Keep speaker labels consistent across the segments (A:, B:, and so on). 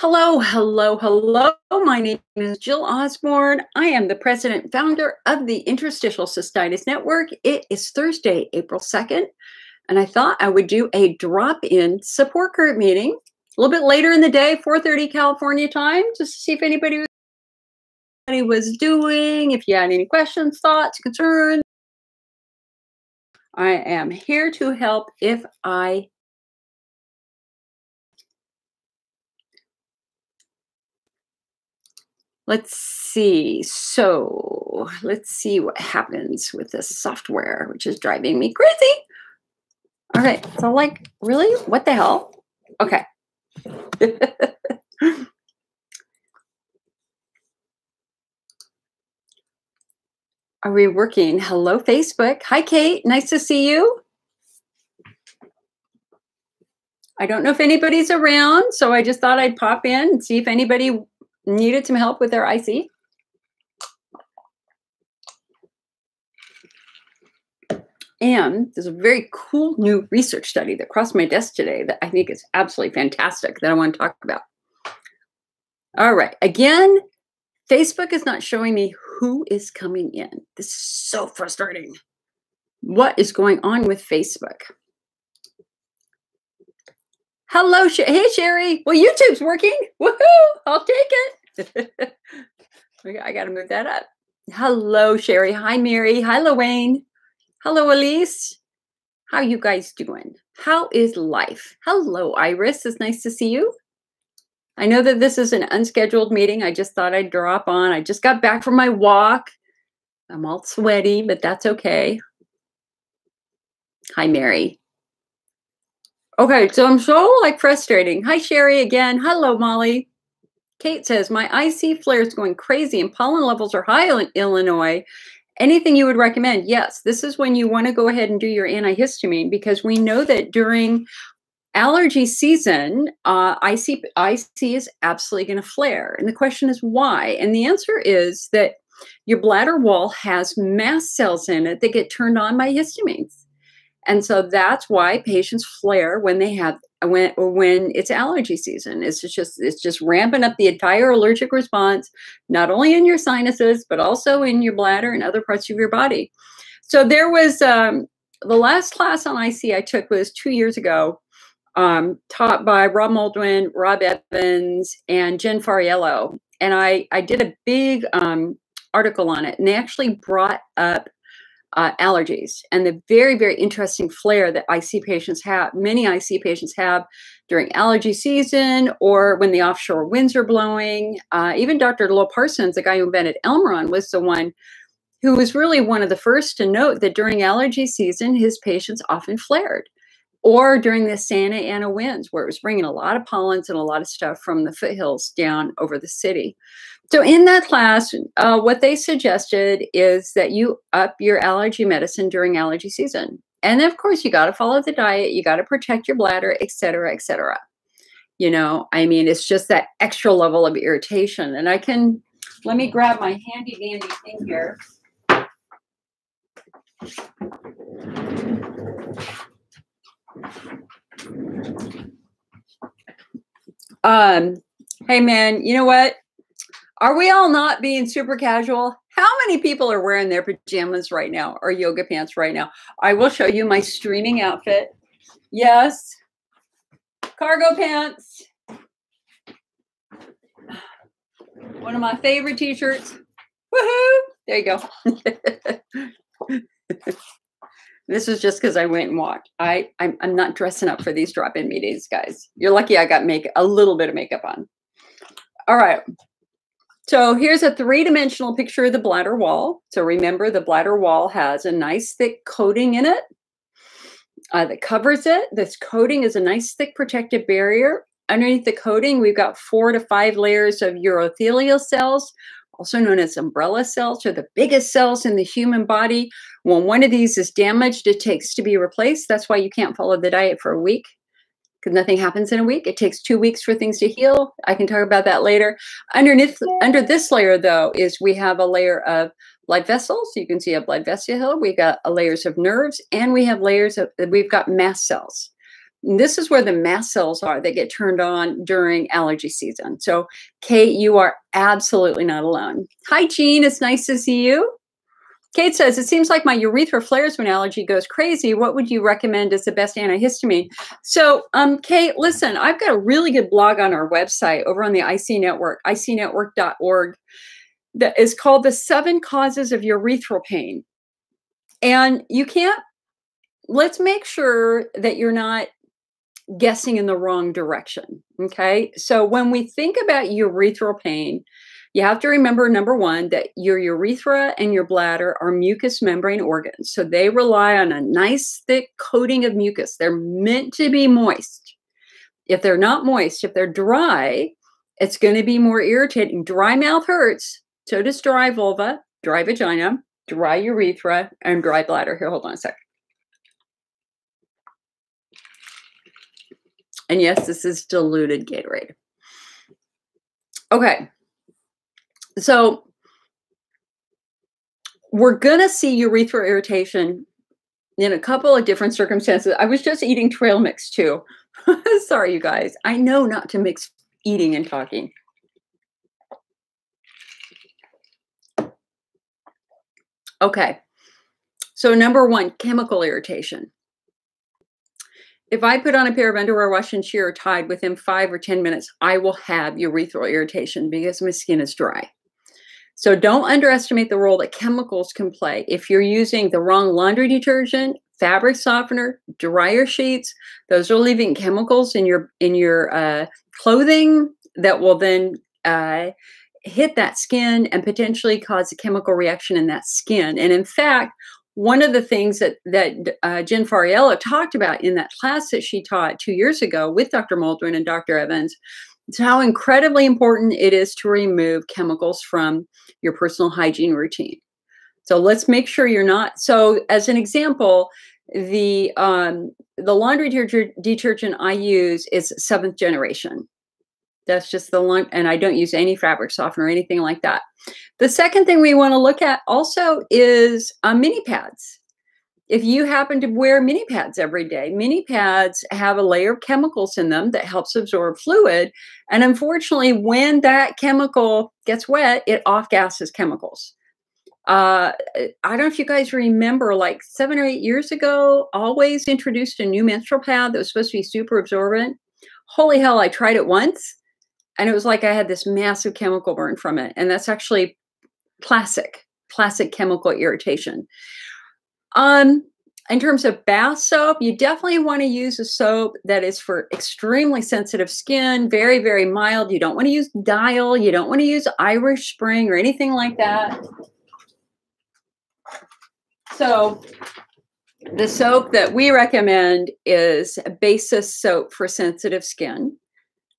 A: Hello, hello, hello. My name is Jill Osborne. I am the president and founder of the Interstitial Cystitis Network. It is Thursday, April 2nd, and I thought I would do a drop-in support group meeting a little bit later in the day, 4.30 California time, just to see if anybody was doing, if you had any questions, thoughts, concerns. I am here to help if I Let's see. So let's see what happens with this software, which is driving me crazy. All right. So, like, really? What the hell? Okay. Are we working? Hello, Facebook. Hi, Kate. Nice to see you. I don't know if anybody's around, so I just thought I'd pop in and see if anybody needed some help with their IC. And there's a very cool new research study that crossed my desk today that I think is absolutely fantastic that I want to talk about. All right. Again, Facebook is not showing me who is coming in. This is so frustrating. What is going on with Facebook? Hello, Sh hey Sherry. Well, YouTube's working. Woohoo! I'll take it. I got to move that up. Hello, Sherry. Hi, Mary. Hi, Lorraine. Hello, Elise. How you guys doing? How is life? Hello, Iris. It's nice to see you. I know that this is an unscheduled meeting. I just thought I'd drop on. I just got back from my walk. I'm all sweaty, but that's okay. Hi, Mary. Okay, so I'm so like frustrating. Hi, Sherry again. Hello, Molly. Kate says, My IC flare is going crazy and pollen levels are high in Illinois. Anything you would recommend? Yes, this is when you want to go ahead and do your antihistamine because we know that during allergy season, uh, IC, IC is absolutely going to flare. And the question is why? And the answer is that your bladder wall has mast cells in it that get turned on by histamines. And so that's why patients flare when they have when when it's allergy season. It's just it's just ramping up the entire allergic response, not only in your sinuses but also in your bladder and other parts of your body. So there was um, the last class on IC I took was two years ago, um, taught by Rob Moldwin, Rob Evans, and Jen Fariello. And I I did a big um, article on it, and they actually brought up uh, allergies and the very, very interesting flare that IC patients have, many IC patients have during allergy season or when the offshore winds are blowing. Uh, even Dr. Lowell Parsons, the guy who invented Elmiron, was the one who was really one of the first to note that during allergy season, his patients often flared or during the Santa Ana winds, where it was bringing a lot of pollens and a lot of stuff from the foothills down over the city. So, in that class, uh, what they suggested is that you up your allergy medicine during allergy season. And of course, you got to follow the diet, you got to protect your bladder, et cetera, et cetera. You know, I mean, it's just that extra level of irritation. And I can, let me grab my handy dandy thing here. Um, hey man, you know what? Are we all not being super casual? How many people are wearing their pajamas right now or yoga pants right now? I will show you my streaming outfit. Yes. Cargo pants. One of my favorite t-shirts. Woohoo! There you go. This is just because I went and walked. I I'm, I'm not dressing up for these drop-in meetings, guys. You're lucky I got make a little bit of makeup on. All right. So here's a three-dimensional picture of the bladder wall. So remember, the bladder wall has a nice thick coating in it uh, that covers it. This coating is a nice thick protective barrier. Underneath the coating, we've got four to five layers of urothelial cells, also known as umbrella cells, are the biggest cells in the human body. When one of these is damaged, it takes to be replaced. That's why you can't follow the diet for a week because nothing happens in a week. It takes two weeks for things to heal. I can talk about that later. Underneath, under this layer, though, is we have a layer of blood vessels. You can see a blood vessel. We got uh, layers of nerves, and we have layers of uh, we've got mast cells. And this is where the mast cells are that get turned on during allergy season. So, Kate, you are absolutely not alone. Hi, Jean. It's nice to see you. Kate says, it seems like my urethra flares when allergy goes crazy. What would you recommend as the best antihistamine? So, um, Kate, listen, I've got a really good blog on our website over on the IC Network, icnetwork.org, that is called The Seven Causes of Urethral Pain. And you can't, let's make sure that you're not guessing in the wrong direction. Okay. So, when we think about urethral pain, you have to remember number one, that your urethra and your bladder are mucous membrane organs. So they rely on a nice thick coating of mucus. They're meant to be moist. If they're not moist, if they're dry, it's going to be more irritating. Dry mouth hurts. So does dry vulva, dry vagina, dry urethra, and dry bladder. Here, hold on a sec. And yes, this is diluted Gatorade. Okay. So we're going to see urethral irritation in a couple of different circumstances. I was just eating trail mix too. Sorry, you guys. I know not to mix eating and talking. Okay. So, number one, chemical irritation. If I put on a pair of underwear, wash and shear tied within five or 10 minutes, I will have urethral irritation because my skin is dry. So don't underestimate the role that chemicals can play. If you're using the wrong laundry detergent, fabric softener, dryer sheets, those are leaving chemicals in your in your uh, clothing that will then uh, hit that skin and potentially cause a chemical reaction in that skin. And in fact, one of the things that that uh, Jen Fariello talked about in that class that she taught two years ago with Dr. Moldwin and Dr. Evans it's how incredibly important it is to remove chemicals from your personal hygiene routine. So let's make sure you're not. So, as an example, the um, the laundry detergent I use is seventh generation. That's just the one, and I don't use any fabric softener or anything like that. The second thing we want to look at also is uh, mini pads if you happen to wear mini pads every day, mini pads have a layer of chemicals in them that helps absorb fluid. And unfortunately, when that chemical gets wet, it off gases chemicals. Uh, I don't know if you guys remember, like seven or eight years ago, Always introduced a new menstrual pad that was supposed to be super absorbent. Holy hell, I tried it once and it was like I had this massive chemical burn from it. And that's actually classic, classic chemical irritation. Um, in terms of bath soap, you definitely want to use a soap that is for extremely sensitive skin, very, very mild. You don't want to use Dial. You don't want to use Irish Spring or anything like that. So the soap that we recommend is a Basis soap for sensitive skin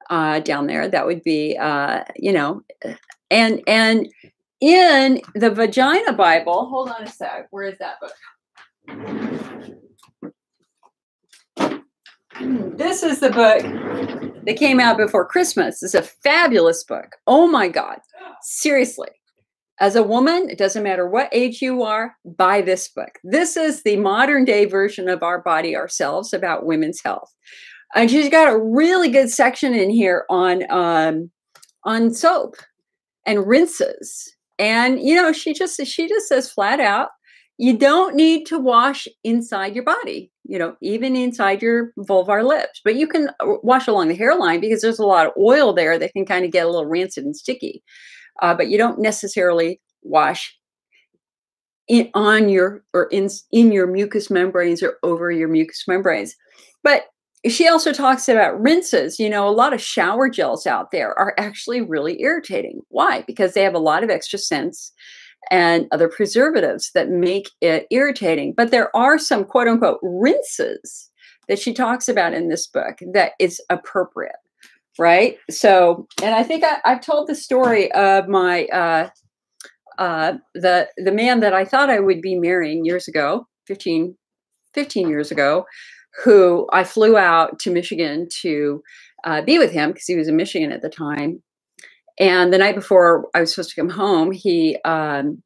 A: uh, down there. That would be, uh, you know, and and in the Vagina Bible, hold on a sec. Where is that book? This is the book that came out before Christmas. It's a fabulous book. Oh my God. Seriously. As a woman, it doesn't matter what age you are, buy this book. This is the modern day version of Our Body Ourselves about women's health. And she's got a really good section in here on um, on soap and rinses. And you know, she just she just says flat out, you don't need to wash inside your body, you know, even inside your vulvar lips, but you can uh, wash along the hairline because there's a lot of oil there that can kind of get a little rancid and sticky. Uh, but you don't necessarily wash in, on your or in in your mucous membranes or over your mucous membranes. But she also talks about rinses. You know, a lot of shower gels out there are actually really irritating. Why? Because they have a lot of extra scents and other preservatives that make it irritating. But there are some quote unquote rinses that she talks about in this book that is appropriate, right? So, and I think I, have told the story of my uh, uh, the the man that I thought I would be marrying years ago, 15, 15 years ago, who I flew out to Michigan to uh, be with him because he was in Michigan at the time. And the night before I was supposed to come home, he um,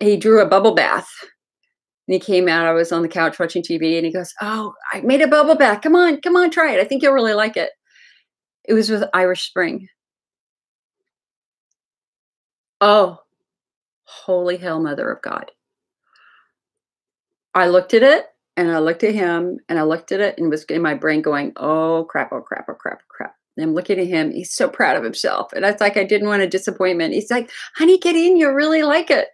A: he drew a bubble bath And he came out. I was on the couch watching TV, and he goes, "Oh, I made a bubble bath. Come on, come on, try it. I think you'll really like it." It was with Irish Spring. Oh, holy hell, Mother of God! I looked at it, and I looked at him, and I looked at it, and was in my brain going, "Oh crap! Oh crap! Oh crap! Oh crap!" I'm looking at him. He's so proud of himself, and it's like I didn't want a disappointment. He's like, "Honey, get in. You really like it."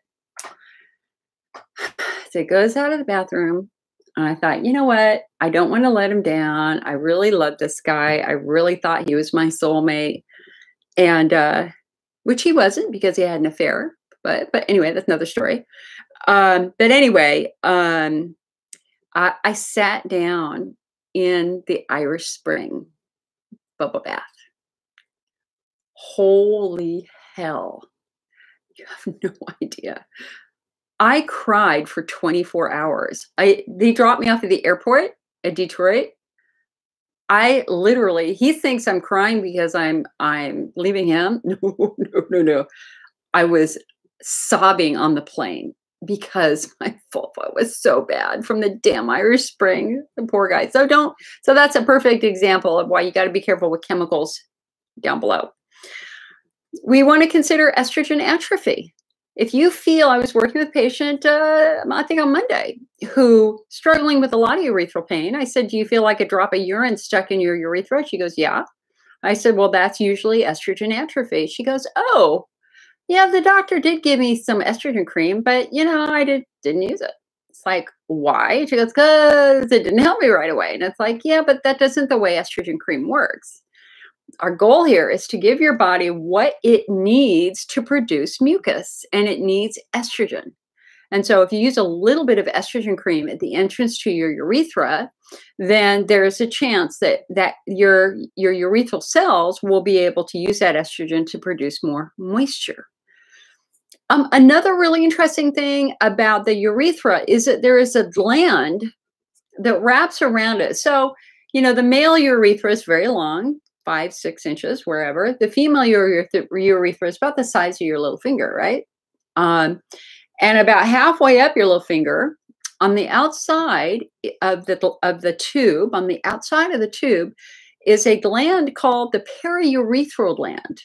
A: So he goes out of the bathroom. And I thought, you know what? I don't want to let him down. I really love this guy. I really thought he was my soulmate. And uh, which he wasn't because he had an affair. But but anyway, that's another story. Um, but anyway, um, I, I sat down in the Irish Spring bubble bath. Holy hell. You have no idea. I cried for 24 hours. I they dropped me off at the airport at Detroit. I literally he thinks I'm crying because I'm I'm leaving him. No, no, no, no. I was sobbing on the plane because my vulva was so bad from the damn Irish Spring. The poor guy. So don't. So that's a perfect example of why you got to be careful with chemicals down below. We want to consider estrogen atrophy if you feel I was working with a patient, uh, I think on Monday, who struggling with a lot of urethral pain. I said, "Do you feel like a drop of urine stuck in your urethra?" She goes, "Yeah." I said, "Well, that's usually estrogen atrophy." She goes, "Oh, yeah, the doctor did give me some estrogen cream, but you know, I did didn't use it." It's like, why? She goes, "Cause it didn't help me right away." And it's like, yeah, but that doesn't the way estrogen cream works our goal here is to give your body what it needs to produce mucus, and it needs estrogen. And so, if you use a little bit of estrogen cream at the entrance to your urethra, then there's a chance that that your your urethral cells will be able to use that estrogen to produce more moisture. Um, another really interesting thing about the urethra is that there is a gland that wraps around it. So, you know, the male urethra is very long five, six inches, wherever. The female urethra, urethra is about the size of your little finger, right? Um, and about halfway up your little finger, on the outside of the of the tube, on the outside of the tube, is a gland called the periurethral gland.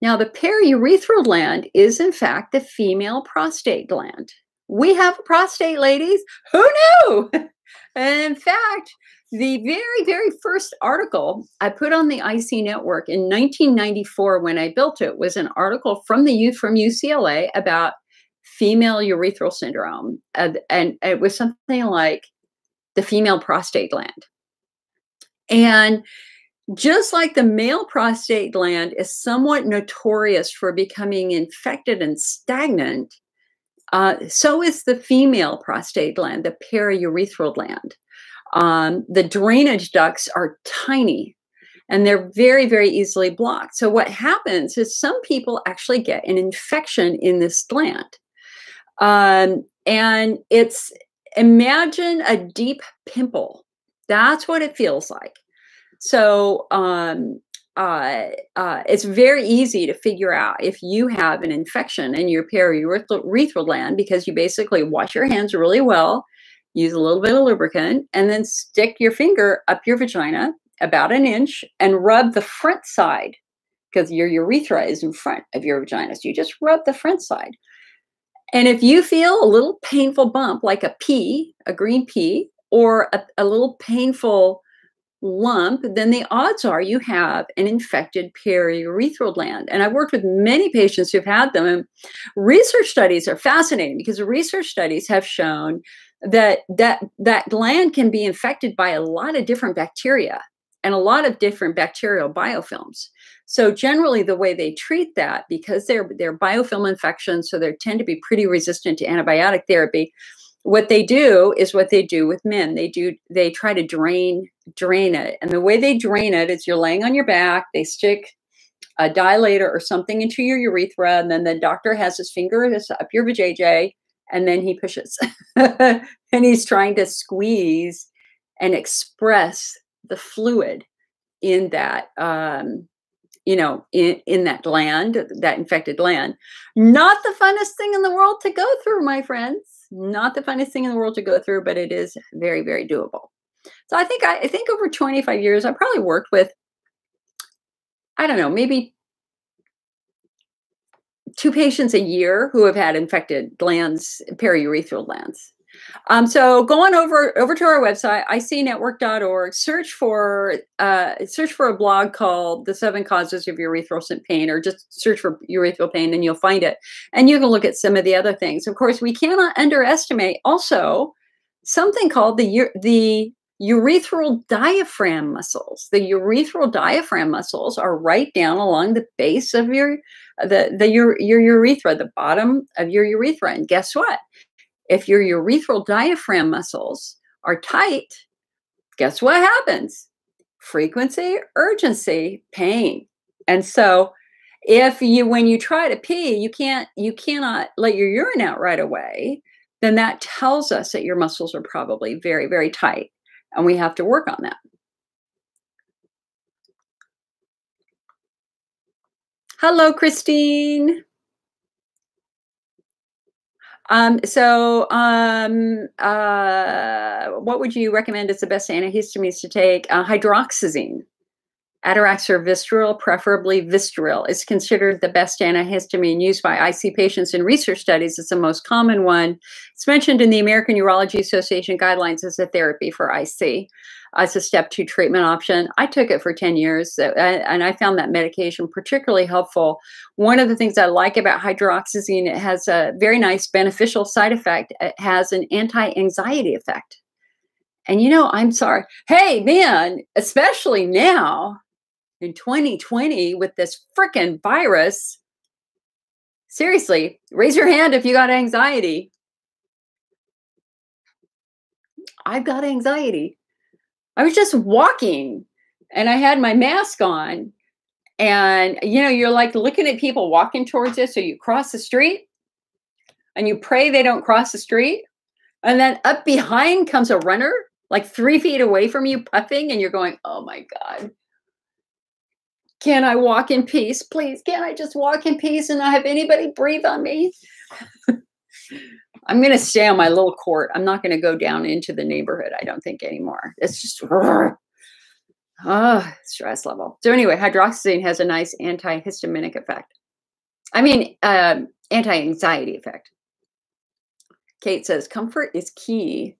A: Now, the periurethral gland is in fact the female prostate gland. We have a prostate, ladies. Who knew? and in fact, the very, very first article I put on the IC network in 1994 when I built it was an article from the youth from UCLA about female urethral syndrome. and it was something like the female prostate gland. And just like the male prostate gland is somewhat notorious for becoming infected and stagnant, uh, so is the female prostate gland, the periurethral gland. Um, the drainage ducts are tiny and they're very, very easily blocked. So, what happens is some people actually get an infection in this gland. Um, and it's imagine a deep pimple. That's what it feels like. So, um, uh, uh, it's very easy to figure out if you have an infection in your periurethral gland because you basically wash your hands really well use a little bit of lubricant, and then stick your finger up your vagina about an inch and rub the front side because your urethra is in front of your vagina. So you just rub the front side. And if you feel a little painful bump, like a pea, a green pea, or a, a little painful lump, then the odds are you have an infected periurethral gland. And I've worked with many patients who've had them. And research studies are fascinating because the research studies have shown that that that gland can be infected by a lot of different bacteria and a lot of different bacterial biofilms. So generally the way they treat that because they're they're biofilm infections so they tend to be pretty resistant to antibiotic therapy what they do is what they do with men. They do they try to drain drain it. And the way they drain it is you're laying on your back they stick a dilator or something into your urethra and then the doctor has his finger up your vajayjay and then he pushes. And he's trying to squeeze and express the fluid in that um, you know in, in that gland that infected gland not the funnest thing in the world to go through my friends Not the funnest thing in the world to go through, but it is very, very doable. So I think I, I think over 25 years, I probably worked with, I don't know, maybe two patients a year who have had infected glands, periurethral glands. Um, so go on over over to our website, icnetwork.org. Search for uh, search for a blog called "The Seven Causes of Urethral Pain," or just search for urethral pain, and you'll find it. And you can look at some of the other things. Of course, we cannot underestimate also something called the the urethral diaphragm muscles. The urethral diaphragm muscles are right down along the base of your the the your your urethra, the bottom of your urethra. And guess what? If your urethral diaphragm muscles are tight, guess what happens? Frequency, urgency, pain. And so if you when you try to pee, you can't you cannot let your urine out right away, then that tells us that your muscles are probably very very tight and we have to work on that. Hello, Christine. Um, so, um, uh, what would you recommend as the best antihistamines to take? Uh, hydroxyzine. Atarax or Vistaril, preferably Vistaril, is considered the best antihistamine used by IC patients in research studies. It's the most common one. It's mentioned in the American Urology Association guidelines as a therapy for IC, as a step two treatment option. I took it for 10 years uh, and I found that medication particularly helpful. One of the things I like about hydroxyzine, it has a very nice beneficial side effect. It has an anti anxiety effect. And you know, I'm sorry. Hey, man, especially now, in 2020 with this freaking virus. Seriously, raise your hand if you got anxiety. I've got anxiety. I was just walking and I had my mask on. And, you know, you're like looking at people walking towards you. So you cross the street and you pray they don't cross the street. And then up behind comes a runner, like three feet away from you, puffing. And you're going, oh my God, can I walk in peace? Please, can I just walk in peace and not have anybody breathe on me? I'm going to stay on my little court. I'm not going to go down into the neighborhood, I don't think anymore. It's just, oh, stress level. So, anyway, hydroxyzine has a nice antihistaminic effect. I mean, uh, anti anxiety effect. Kate says, comfort is key.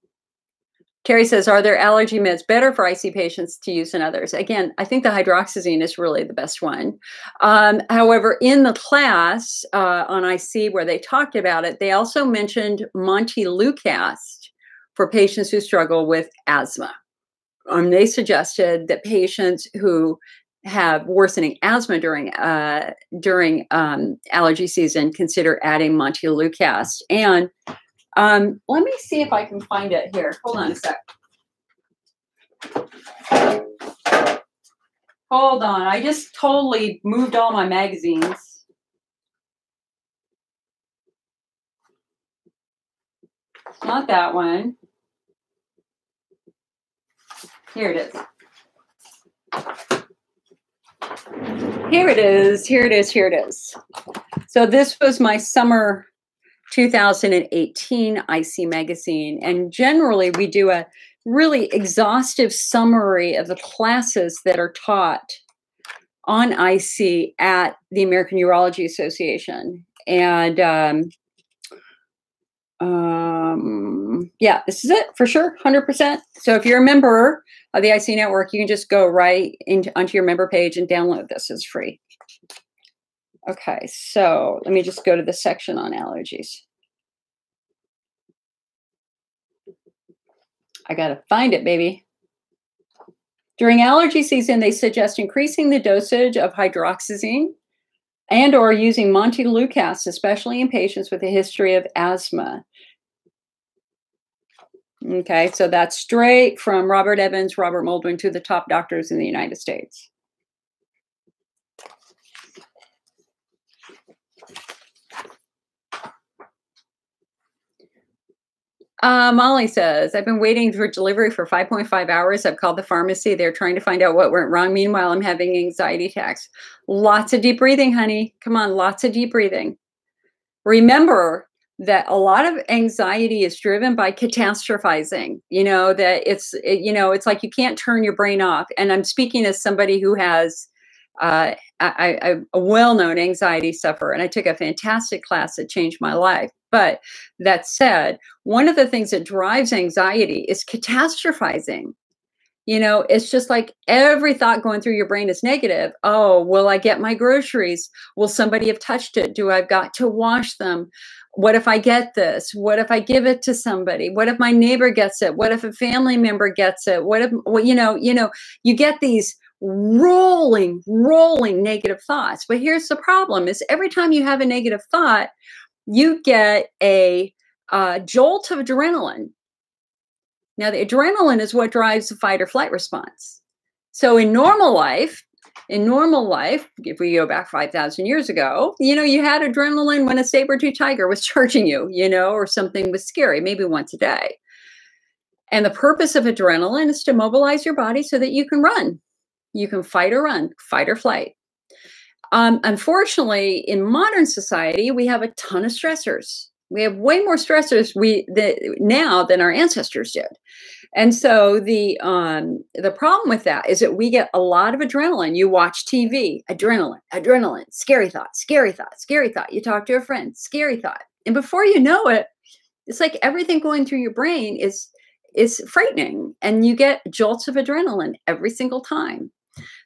A: Carrie says, are there allergy meds better for IC patients to use than others? Again, I think the hydroxyzine is really the best one. Um, however, in the class uh, on IC where they talked about it, they also mentioned Montelukast for patients who struggle with asthma. Um, they suggested that patients who have worsening asthma during uh, during um, allergy season consider adding Montelukast. And um, let me see if I can find it here. Hold on a sec. Hold on. I just totally moved all my magazines. Not that one. Here it is. Here it is. Here it is. Here it is. So this was my summer 2018 IC Magazine. And generally, we do a really exhaustive summary of the classes that are taught on IC at the American Urology Association. And um, um, yeah, this is it for sure, 100%. So if you're a member of the IC network, you can just go right into onto your member page and download this. It's free. Okay, so let me just go to the section on allergies. I got to find it, baby. During allergy season, they suggest increasing the dosage of hydroxyzine and or using montelukast, especially in patients with a history of asthma. Okay, so that's straight from Robert Evans, Robert Moldwin to the top doctors in the United States. Uh, Molly says, I've been waiting for delivery for 5.5 hours. I've called the pharmacy. They're trying to find out what went wrong. Meanwhile, I'm having anxiety attacks. Lots of deep breathing, honey. Come on, lots of deep breathing. Remember, that a lot of anxiety is driven by catastrophizing you know that it's it, you know it's like you can't turn your brain off and i'm speaking as somebody who has uh, I, am a well-known anxiety sufferer and i took a fantastic class that changed my life but that said one of the things that drives anxiety is catastrophizing you know, it's just like every thought going through your brain is negative. Oh, will I get my groceries? Will somebody have touched it? Do I've got to wash them? What if I get this? What if I give it to somebody? What if my neighbor gets it? What if a family member gets it? What if well, you know, you know, you get these rolling, rolling negative thoughts. But here's the problem is every time you have a negative thought, you get a uh, jolt of adrenaline now, the adrenaline is what drives the fight or flight response. So, in normal life, in normal life, if we go back 5,000 years ago, you know, you had adrenaline when a saber-tooth tiger was charging you, you know, or something was scary, maybe once a day. And the purpose of adrenaline is to mobilize your body so that you can run. You can fight or run, fight or flight. Um, unfortunately, in modern society, we have a ton of stressors. We have way more stressors we the, now than our ancestors did. And so the um, the problem with that is that we get a lot of adrenaline. You watch TV, adrenaline, adrenaline, scary thought, scary thought, scary thought. You talk to a friend, scary thought, and before you know it, it's like everything going through your brain is is frightening, and you get jolts of adrenaline every single time.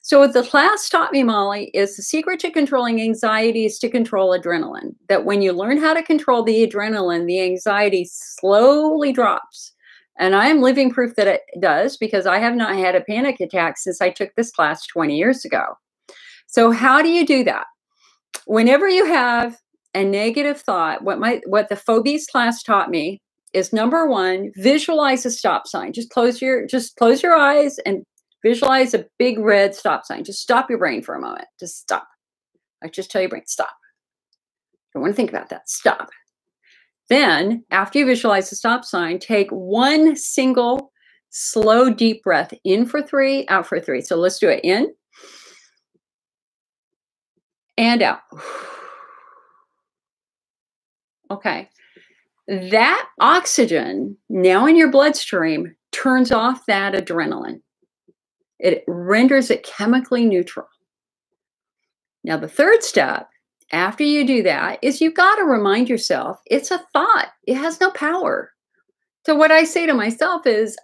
A: So, what the class taught me, Molly, is the secret to controlling anxiety is to control adrenaline. That when you learn how to control the adrenaline, the anxiety slowly drops. And I am living proof that it does because I have not had a panic attack since I took this class 20 years ago. So, how do you do that? Whenever you have a negative thought, what my what the phobies class taught me is number one, visualize a stop sign. Just close your just close your eyes and Visualize a big red stop sign. Just stop your brain for a moment. Just stop. I just tell your brain, stop. Don't want to think about that. Stop. Then, after you visualize the stop sign, take one single slow, deep breath in for three, out for three. So let's do it in and out. Okay. That oxygen now in your bloodstream turns off that adrenaline. It renders it chemically neutral. Now, the third step after you do that is you've got to remind yourself it's a thought, it has no power. So, what I say to myself is,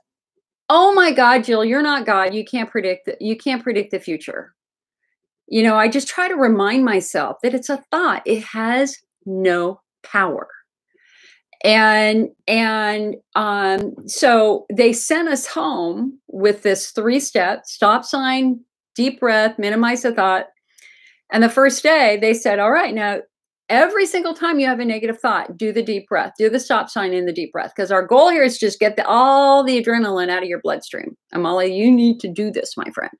A: oh my God, Jill, you're not God. You can't predict the, you can't predict the future. You know, I just try to remind myself that it's a thought. It has no power and and um, so they sent us home with this three step stop sign deep breath minimize the thought. And the first day they said all right now every single time you have a negative thought do the deep breath do the stop sign in the deep breath. Because our goal here is just get the, all the adrenaline out of your bloodstream. Amali you need to do this my friend.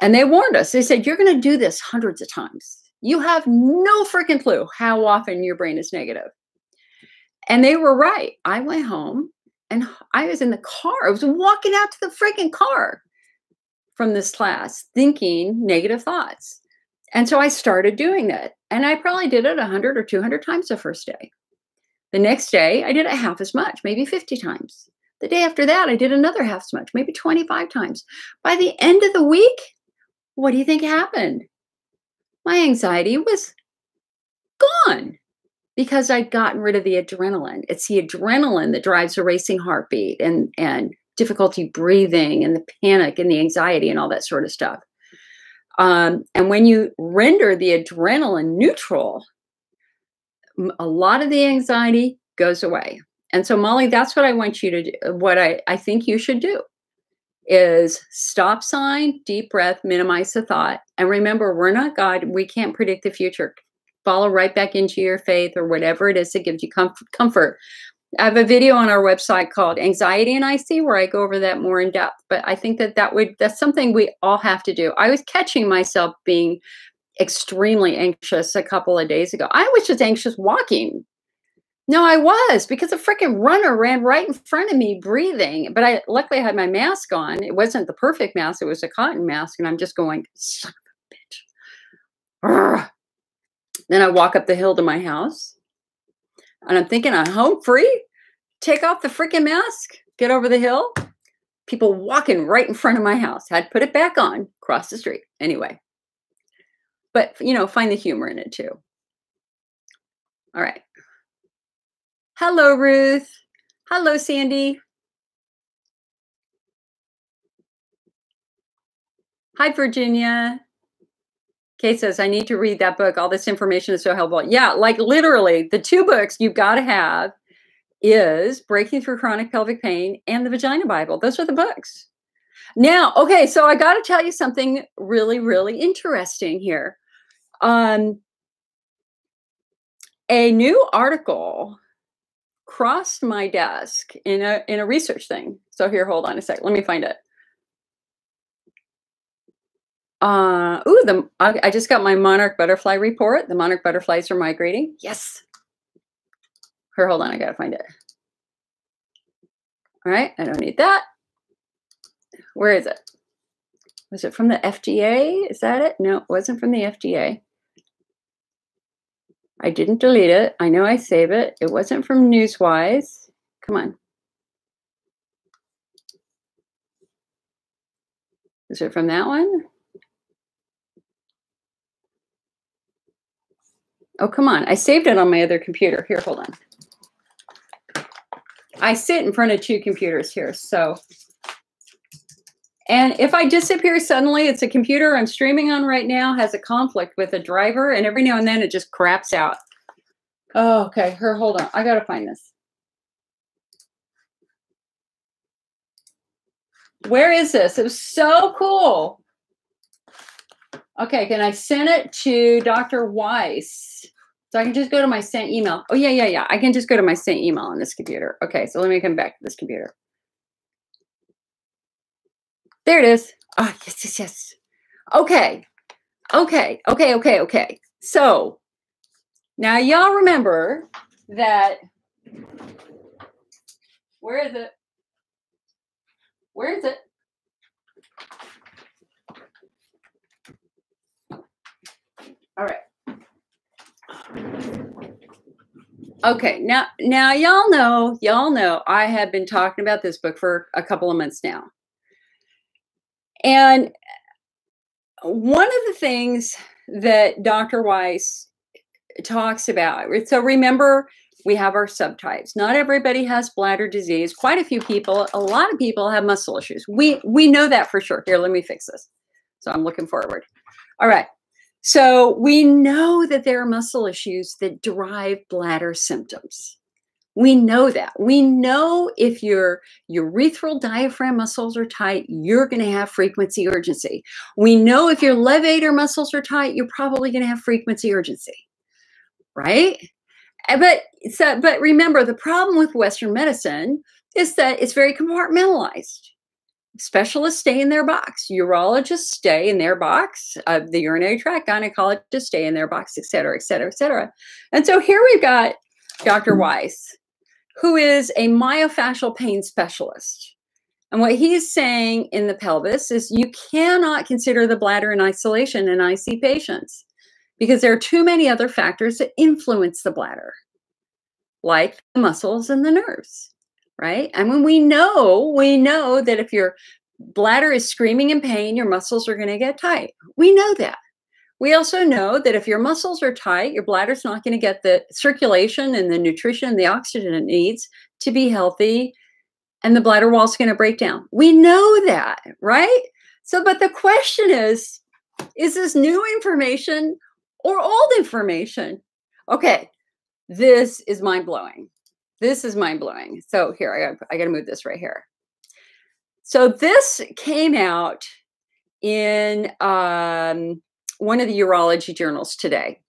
A: And they warned us. They said you're going to do this hundreds of times. You have no freaking clue how often your brain is negative and they were right. I went home and I was in the car. I was walking out to the freaking car from this class thinking negative thoughts. And so I started doing that. And I probably did it 100 or 200 times the first day. The next day, I did it half as much, maybe 50 times. The day after that, I did another half as much, maybe 25 times. By the end of the week, what do you think happened? My anxiety was gone because I'd gotten rid of the adrenaline. It's the adrenaline that drives a racing heartbeat and and difficulty breathing and the panic and the anxiety and all that sort of stuff. Um, and when you render the adrenaline neutral, a lot of the anxiety goes away. And so, Molly, that's what I want you to do. What I, I think you should do is stop sign, deep breath, minimize the thought. And remember, we're not God. We can't predict the future follow right back into your faith or whatever it is that gives you comfort. I have a video on our website called Anxiety and IC where I go over that more in depth. But I think that that would that's something we all have to do. I was catching myself being extremely anxious a couple of days ago. I was just anxious walking. No, I was because a freaking runner ran right in front of me breathing. But I luckily I had my mask on. It wasn't the perfect mask, it was a cotton mask. And I'm just going, son of a bitch. Then I walk up the hill to my house. And I'm thinking, I'm home free? Take off the freaking mask, get over the hill. People walking right in front of my house. Had to put it back on, cross the street. Anyway. But, you know, find the humor in it too. All right. Hello, Ruth. Hello, Sandy. Hi, Virginia. Kate says, I need to read that book. All this information is so helpful. Yeah, like literally, the two books you've got to have is Breaking Through Chronic Pelvic Pain and the Vagina Bible. Those are the books. Now, okay, so I got to tell you something really, really interesting here. Um, a new article crossed my desk in a in a research thing. So here, hold on a sec. Let me find it. Uh, ooh, the I, I just got my monarch butterfly report. The monarch butterflies are migrating. Yes. Here, hold on. I gotta find it. All right, I don't need that. Where is it? Was it from the FDA? Is that it? No, it wasn't from the FDA. I didn't delete it. I know I save it. It wasn't from Newswise. Come on. Is it from that one? Oh, come on. I saved it on my other computer. Here, hold on. I sit in front of two computers here. So, and if I disappear suddenly, it's a computer I'm streaming on right now has a conflict with a driver, and every now and then it just craps out. Oh, okay. Here, hold on. I got to find this. Where is this? It was so cool. Okay, can I send it to Dr. Weiss? So I can just go to my sent email. Oh, yeah, yeah, yeah. I can just go to my sent email on this computer. Okay, so let me come back to this computer. There it is. Ah, oh, yes, yes, yes. Okay, okay, okay, okay, okay. So now y'all remember that, where is it? Where is it? All right. Okay, now now y'all know, y'all know I have been talking about this book for a couple of months now. And one of the things that Dr. Weiss talks about, so remember we have our subtypes. Not everybody has bladder disease. Quite a few people, a lot of people have muscle issues. We we know that for sure. Here, let me fix this. So I'm looking forward. All right. So we know that there are muscle issues that drive bladder symptoms. We know that. We know if your urethral diaphragm muscles are tight, you're going to have frequency urgency. We know if your levator muscles are tight, you're probably going to have frequency urgency. Right? Eh, but so, but remember the problem with western medicine is that it's very compartmentalized specialists stay in their box, urologists stay in their box, uh, the urinary tract gynecologists stay in their box, et cetera, et cetera, et cetera. And so here we've got Dr. Mm-hmm. Weiss, who is a myofascial pain specialist. And what he's saying in the pelvis is you cannot consider the bladder in isolation in IC patients because there are too many other factors that influence the bladder, like the muscles and the nerves right? And when we know, we know that if your bladder is screaming in pain, your muscles are going to get tight. We know that. We also know that if your muscles are tight, your bladder's not going to get the circulation and the nutrition and the oxygen it needs to be healthy, and the bladder wall's going to break down. We know that, right? So, but the question is is this new information or old information? Okay, this is mind blowing. This is mind blowing. So here, I got, I got to move this right here. So this came out in um, one of the urology journals today.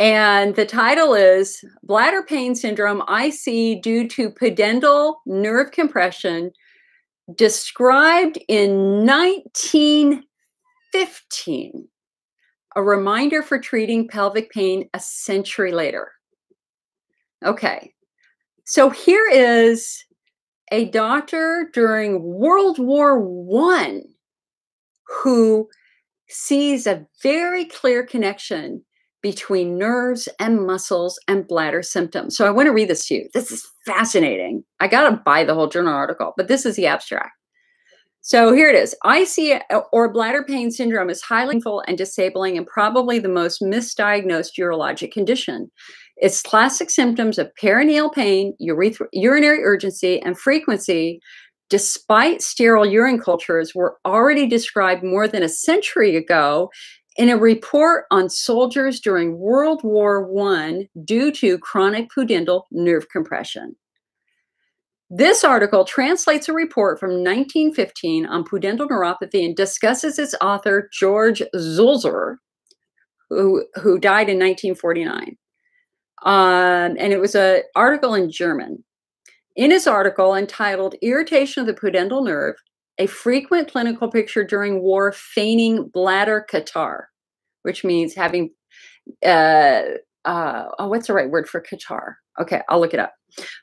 A: And the title is Bladder Pain Syndrome IC Due to Pudendal Nerve Compression, described in 1915. A reminder for treating pelvic pain a century later. Okay. So here is a doctor during World War One who sees a very clear connection between nerves and muscles and bladder symptoms. So I want to read this to you. This is fascinating. I got to buy the whole journal article, but this is the abstract. So here it is. IC or bladder pain syndrome is highly painful and disabling and probably the most misdiagnosed urologic condition. Its classic symptoms of perineal pain, urethra, urinary urgency, and frequency, despite sterile urine cultures, were already described more than a century ago in a report on soldiers during World War I due to chronic pudendal nerve compression. This article translates a report from 1915 on pudendal neuropathy and discusses its author, George Zulzer, who, who died in 1949. Um, and it was an article in German. In his article entitled Irritation of the Pudendal Nerve, a frequent clinical picture during war feigning bladder catarrh, which means having, uh, uh, oh, what's the right word for catarrh? Okay, I'll look it up.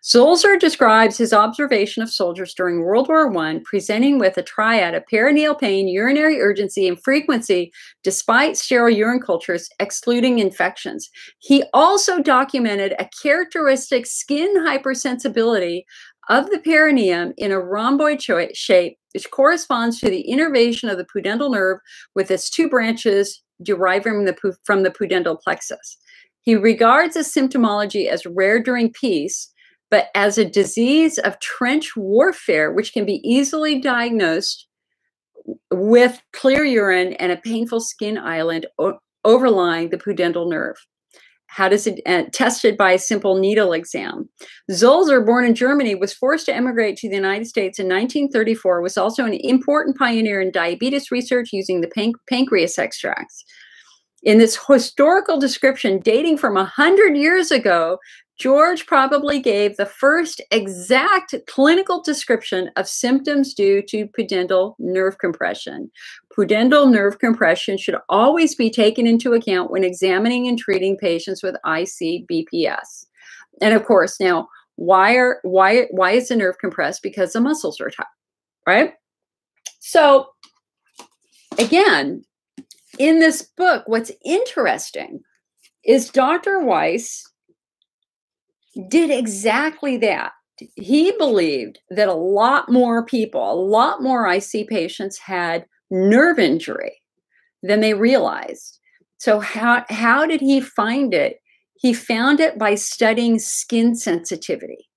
A: Sulzer describes his observation of soldiers during World War I, presenting with a triad of perineal pain, urinary urgency, and frequency, despite sterile urine cultures excluding infections. He also documented a characteristic skin hypersensibility of the perineum in a rhomboid shape, which corresponds to the innervation of the pudendal nerve with its two branches deriving the, from the pudendal plexus. He regards the symptomology as rare during peace, but as a disease of trench warfare, which can be easily diagnosed with clear urine and a painful skin island overlying the pudendal nerve. How does it uh, tested by a simple needle exam? Sulzer, born in Germany, was forced to emigrate to the United States in 1934. Was also an important pioneer in diabetes research using the pan pancreas extracts. In this historical description dating from a hundred years ago, George probably gave the first exact clinical description of symptoms due to pudendal nerve compression. Pudendal nerve compression should always be taken into account when examining and treating patients with ICBPS. And of course, now why are why why is the nerve compressed? Because the muscles are tight, right? So again, in this book, what's interesting is Dr. Weiss did exactly that. He believed that a lot more people, a lot more IC patients had nerve injury than they realized. So how how did he find it? He found it by studying skin sensitivity.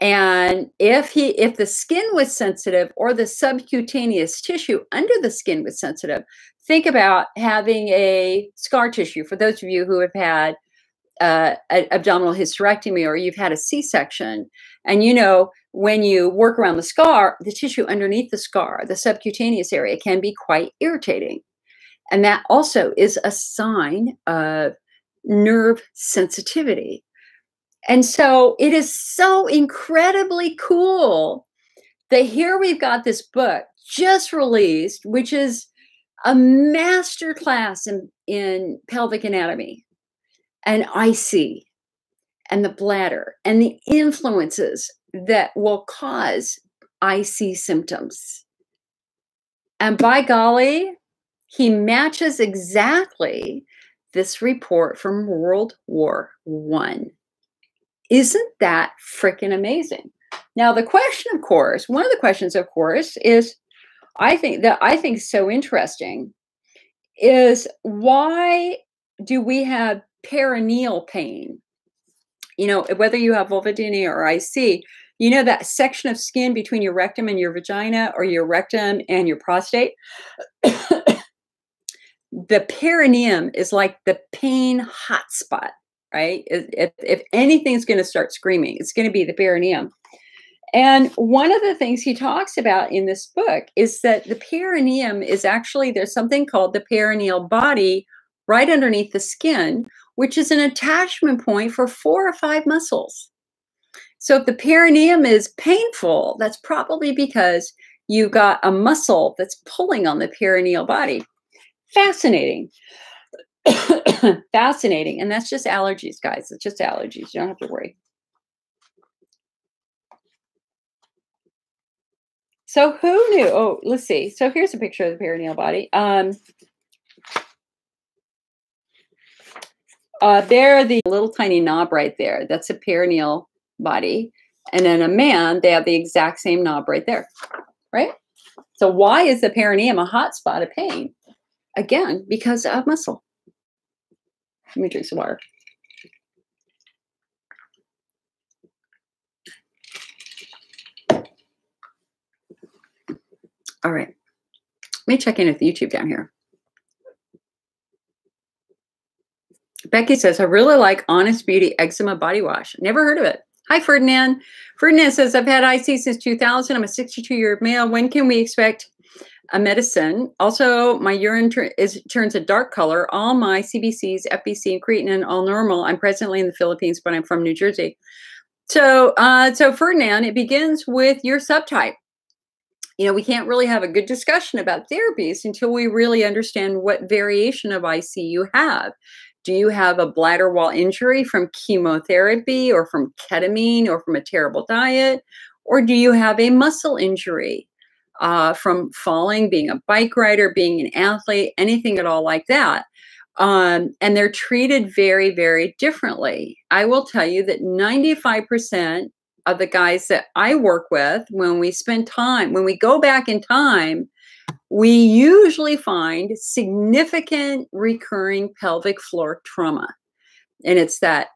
A: And if he if the skin was sensitive or the subcutaneous tissue under the skin was sensitive, think about having a scar tissue for those of you who have had uh, abdominal hysterectomy or you've had a C-section, and you know when you work around the scar, the tissue underneath the scar, the subcutaneous area, can be quite irritating, and that also is a sign of nerve sensitivity. And so it is so incredibly cool that here we've got this book just released, which is a master class in, in pelvic anatomy and IC and the bladder and the influences that will cause IC symptoms. And by golly, he matches exactly this report from World War One. Isn't that freaking amazing? Now, the question, of course, one of the questions, of course, is I think that I think so interesting is why do we have perineal pain. You know, whether you have vulvodynia or IC, you know that section of skin between your rectum and your vagina or your rectum and your prostate? the perineum is like the pain hotspot, right? If, if anything's going to start screaming, it's going to be the perineum. And one of the things he talks about in this book is that the perineum is actually, there's something called the perineal body right underneath the skin, which is an attachment point for four or five muscles. So if the perineum is painful, that's probably because you've got a muscle that's pulling on the perineal body. Fascinating. Fascinating. And that's just allergies, guys. It's just allergies. You don't have to worry. So who knew? Oh, let's see. So here's a picture of the perineal body. Um, Uh, they're the little tiny knob right there. That's a perineal body. And then a man, they have the exact same knob right there, right? So why is the perineum a hot spot of pain? Again, because of muscle. Let me drink some water. All right. Let me check in with YouTube down here. Becky says, I really like Honest Beauty Eczema Body Wash. Never heard of it. Hi, Ferdinand. Ferdinand says, I've had IC since 2000. I'm a 62 year old male. When can we expect a medicine? Also, my urine is, turns a dark color. All my CBCs, FBC, and creatinine all normal. I'm presently in the Philippines, but I'm from New Jersey. So, uh, so Ferdinand, it begins with your subtype you know, we can't really have a good discussion about therapies until we really understand what variation of IC you have. Do you have a bladder wall injury from chemotherapy or from ketamine or from a terrible diet? Or do you have a muscle injury uh, from falling, being a bike rider, being an athlete, anything at all like that? Um, and they're treated very, very differently. I will tell you that 95% of the guys that I work with, when we spend time, when we go back in time, we usually find significant recurring pelvic floor trauma. And it's that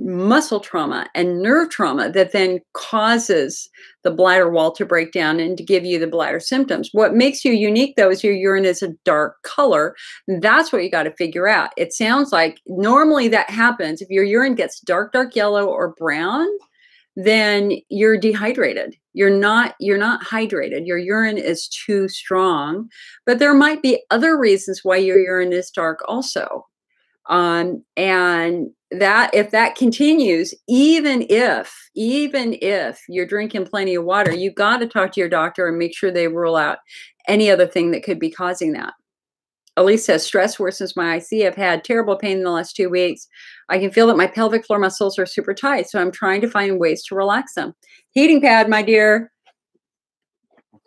A: muscle trauma and nerve trauma that then causes the bladder wall to break down and to give you the bladder symptoms. What makes you unique though is your urine is a dark color. That's what you got to figure out. It sounds like normally that happens if your urine gets dark, dark yellow or brown then you're dehydrated. You're not you're not hydrated. Your urine is too strong. But there might be other reasons why your urine is dark also. Um, and that if that continues even if even if you're drinking plenty of water you've got to talk to your doctor and make sure they rule out any other thing that could be causing that Elise says, stress worsens my IC. I've had terrible pain in the last two weeks. I can feel that my pelvic floor muscles are super tight, so I'm trying to find ways to relax them. Heating pad, my dear.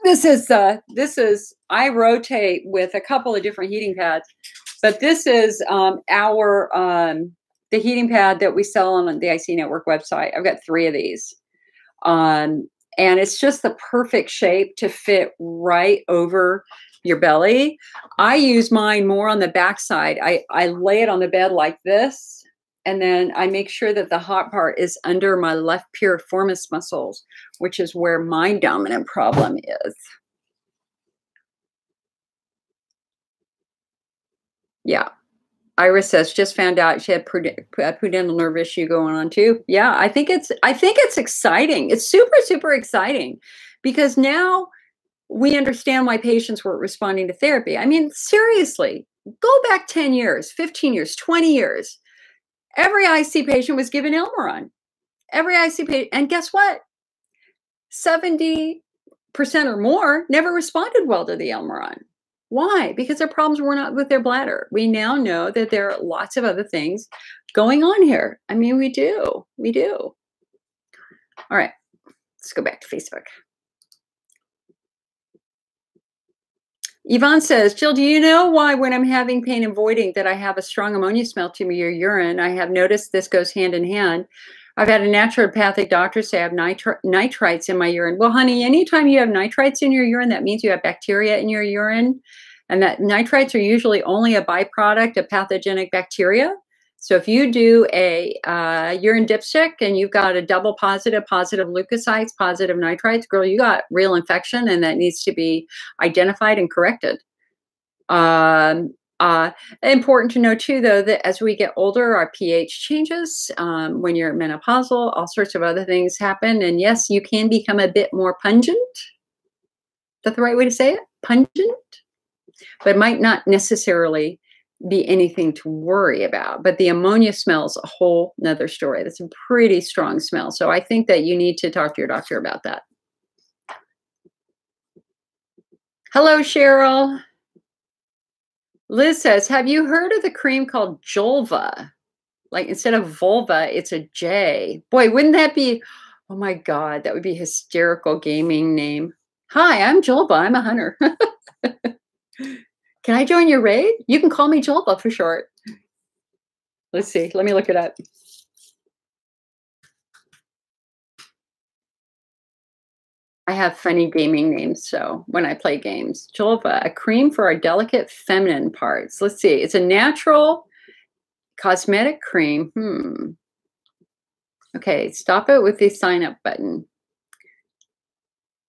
A: This is uh this is I rotate with a couple of different heating pads, but this is um our um the heating pad that we sell on the IC Network website. I've got three of these. Um, and it's just the perfect shape to fit right over your belly. I use mine more on the backside. I, I lay it on the bed like this, and then I make sure that the hot part is under my left piriformis muscles, which is where my dominant problem is. Yeah. Iris says just found out she had pudendal uh, nerve issue going on too. Yeah, I think it's I think it's exciting. It's super super exciting because now we understand why patients weren't responding to therapy. I mean, seriously, go back 10 years, 15 years, 20 years. Every IC patient was given Elmiron. Every IC patient, and guess what? 70% or more never responded well to the Elmiron. Why? Because their problems were not with their bladder. We now know that there are lots of other things going on here. I mean, we do. We do. All right, let's go back to Facebook. Yvonne says, Jill, do you know why when I'm having pain and voiding that I have a strong ammonia smell to your urine? I have noticed this goes hand in hand. I've had a naturopathic doctor say I have nitri- nitrites in my urine. Well, honey, anytime you have nitrites in your urine, that means you have bacteria in your urine. And that nitrites are usually only a byproduct of pathogenic bacteria. So if you do a uh, urine dipstick and you've got a double positive, positive leukocytes, positive nitrites, girl, you got real infection and that needs to be identified and corrected. Um, uh, important to know too, though, that as we get older, our pH changes. Um, when you're menopausal, all sorts of other things happen. And yes, you can become a bit more pungent. Is that the right way to say it? Pungent? But it might not necessarily be anything to worry about. But the ammonia smells a whole nother story. That's a pretty strong smell. So I think that you need to talk to your doctor about that. Hello, Cheryl. Liz says, Have you heard of the cream called Julva? Like instead of vulva, it's a J. Boy, wouldn't that be? Oh my God, that would be hysterical gaming name. Hi, I'm Julva. I'm a hunter. Can I join your raid? You can call me Julva for short. Let's see. Let me look it up. I have funny gaming names, so when I play games, Julva, a cream for our delicate feminine parts. Let's see. It's a natural cosmetic cream. Hmm. Okay, stop it with the sign up button.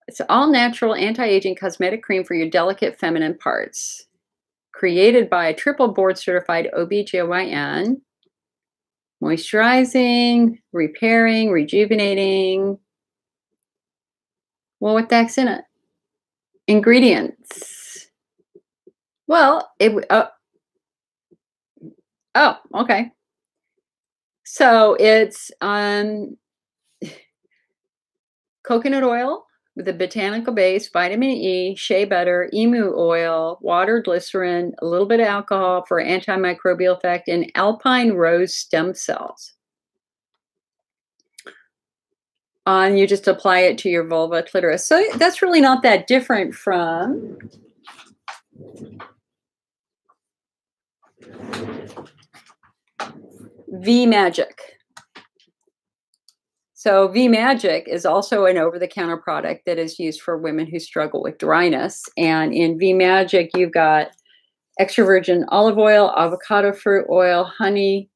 A: It's all natural anti aging cosmetic cream for your delicate feminine parts. Created by a triple board certified OBGYN. Moisturizing, repairing, rejuvenating. Well, what the heck's in it? Ingredients. Well, it. Uh, oh, okay. So it's um, coconut oil a botanical base, vitamin E, shea butter, emu oil, water, glycerin, a little bit of alcohol for antimicrobial effect, and alpine rose stem cells. And you just apply it to your vulva clitoris. So that's really not that different from V Magic. So V Magic is also an over-the-counter product that is used for women who struggle with dryness. And in V Magic, you've got extra virgin olive oil, avocado fruit oil, honey,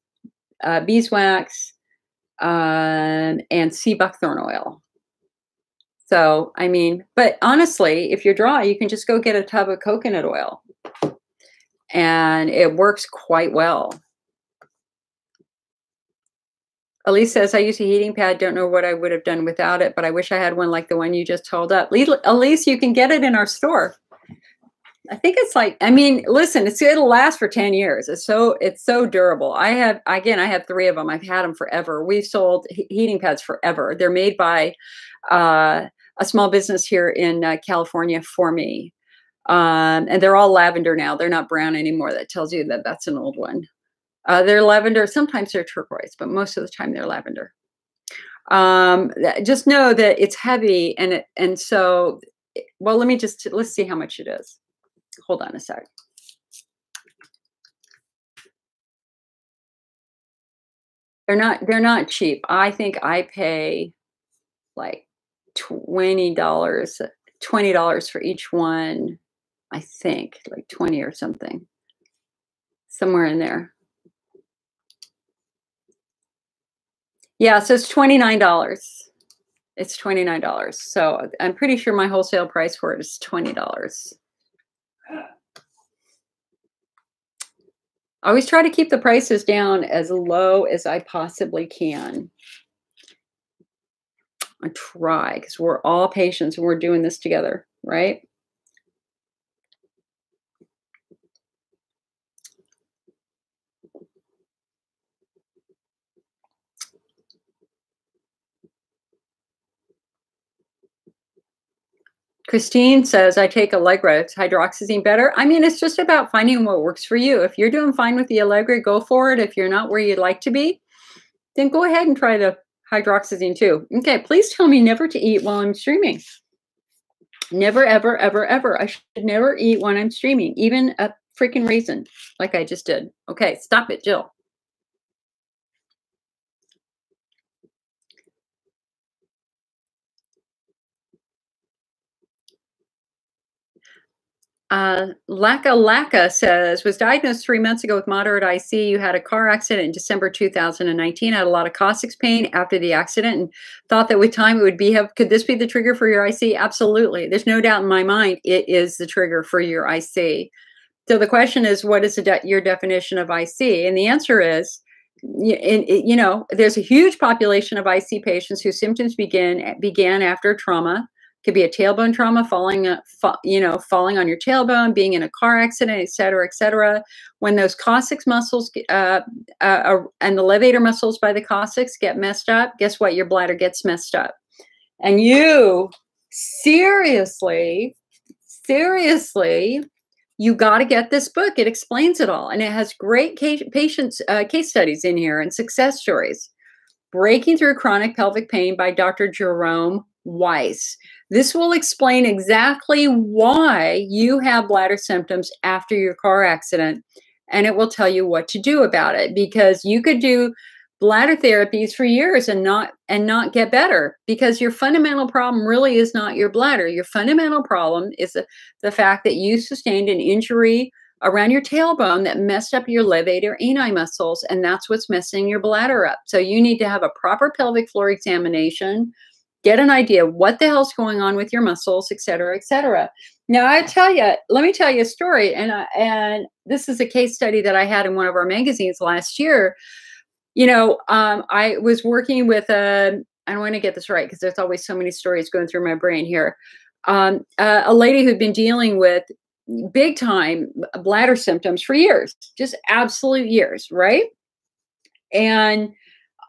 A: uh, beeswax, um, and sea buckthorn oil. So, I mean, but honestly, if you're dry, you can just go get a tub of coconut oil and it works quite well. Elise says, I use a heating pad. Don't know what I would have done without it, but I wish I had one like the one you just held up. Elise, you can get it in our store. I think it's like, I mean, listen, it's it'll last for 10 years. It's so it's so durable. I have again, I have three of them. I've had them forever. We've sold heating pads forever. They're made by uh, a small business here in uh, California for me. Um, and they're all lavender now. They're not brown anymore. That tells you that that's an old one. Uh, they're lavender. Sometimes they're turquoise, but most of the time they're lavender. Um, just know that it's heavy, and it and so. Well, let me just let's see how much it is. Hold on a sec. They're not. They're not cheap. I think I pay like twenty dollars. Twenty dollars for each one. I think like twenty or something. Somewhere in there. Yeah, so it's $29. It's $29. So I'm pretty sure my wholesale price for it is $20. I always try to keep the prices down as low as I possibly can. I try because we're all patients and we're doing this together, right? Christine says, I take Allegra. It's hydroxyzine better? I mean, it's just about finding what works for you. If you're doing fine with the Allegra, go for it. If you're not where you'd like to be, then go ahead and try the hydroxyzine too. Okay, please tell me never to eat while I'm streaming. Never, ever, ever, ever. I should never eat when I'm streaming, even a freaking raisin like I just did. Okay, stop it, Jill. Uh, Laka Laka says, was diagnosed three months ago with moderate IC. You had a car accident in December 2019. Had a lot of coccyx pain after the accident and thought that with time it would be, have, could this be the trigger for your IC? Absolutely. There's no doubt in my mind it is the trigger for your IC. So the question is, what is de your definition of IC? And the answer is, in, you know, there's a huge population of IC patients whose symptoms begin began after trauma could be a tailbone trauma, falling, uh, you know, falling on your tailbone, being in a car accident, et cetera, et cetera. When those coccyx muscles uh, uh, and the levator muscles by the coccyx get messed up, guess what? Your bladder gets messed up. And you seriously, seriously, you got to get this book. It explains it all. And it has great case, patients, uh, case studies in here and success stories. Breaking Through Chronic Pelvic Pain by Dr. Jerome Weiss. This will explain exactly why you have bladder symptoms after your car accident and it will tell you what to do about it because you could do bladder therapies for years and not and not get better because your fundamental problem really is not your bladder. Your fundamental problem is the, the fact that you sustained an injury around your tailbone that messed up your levator ani muscles and that's what's messing your bladder up. So you need to have a proper pelvic floor examination get an idea what the hell's going on with your muscles et cetera et cetera now i tell you let me tell you a story and I, and this is a case study that i had in one of our magazines last year you know, um, I was working with a, I don't want to get this right because there's always so many stories going through my brain here. Um, uh, a lady who'd been dealing with big time bladder symptoms for years, just absolute years, right? And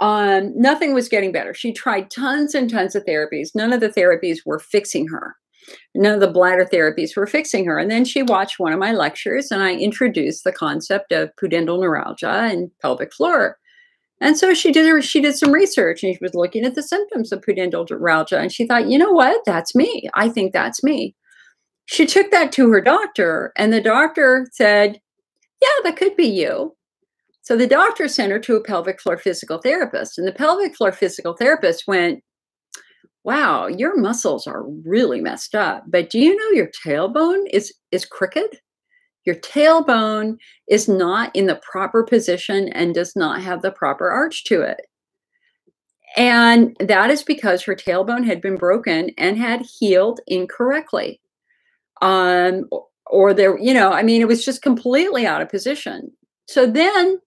A: um, nothing was getting better. She tried tons and tons of therapies. None of the therapies were fixing her. None of the bladder therapies were fixing her. And then she watched one of my lectures, and I introduced the concept of pudendal neuralgia and pelvic floor and so she did she did some research and she was looking at the symptoms of pudendal neuralgia and she thought, you know what? That's me. I think that's me. She took that to her doctor and the doctor said, yeah, that could be you. So the doctor sent her to a pelvic floor physical therapist and the pelvic floor physical therapist went, wow, your muscles are really messed up. But do you know your tailbone is is crooked? Your tailbone is not in the proper position and does not have the proper arch to it. And that is because her tailbone had been broken and had healed incorrectly. Um, or there, you know, I mean, it was just completely out of position. So then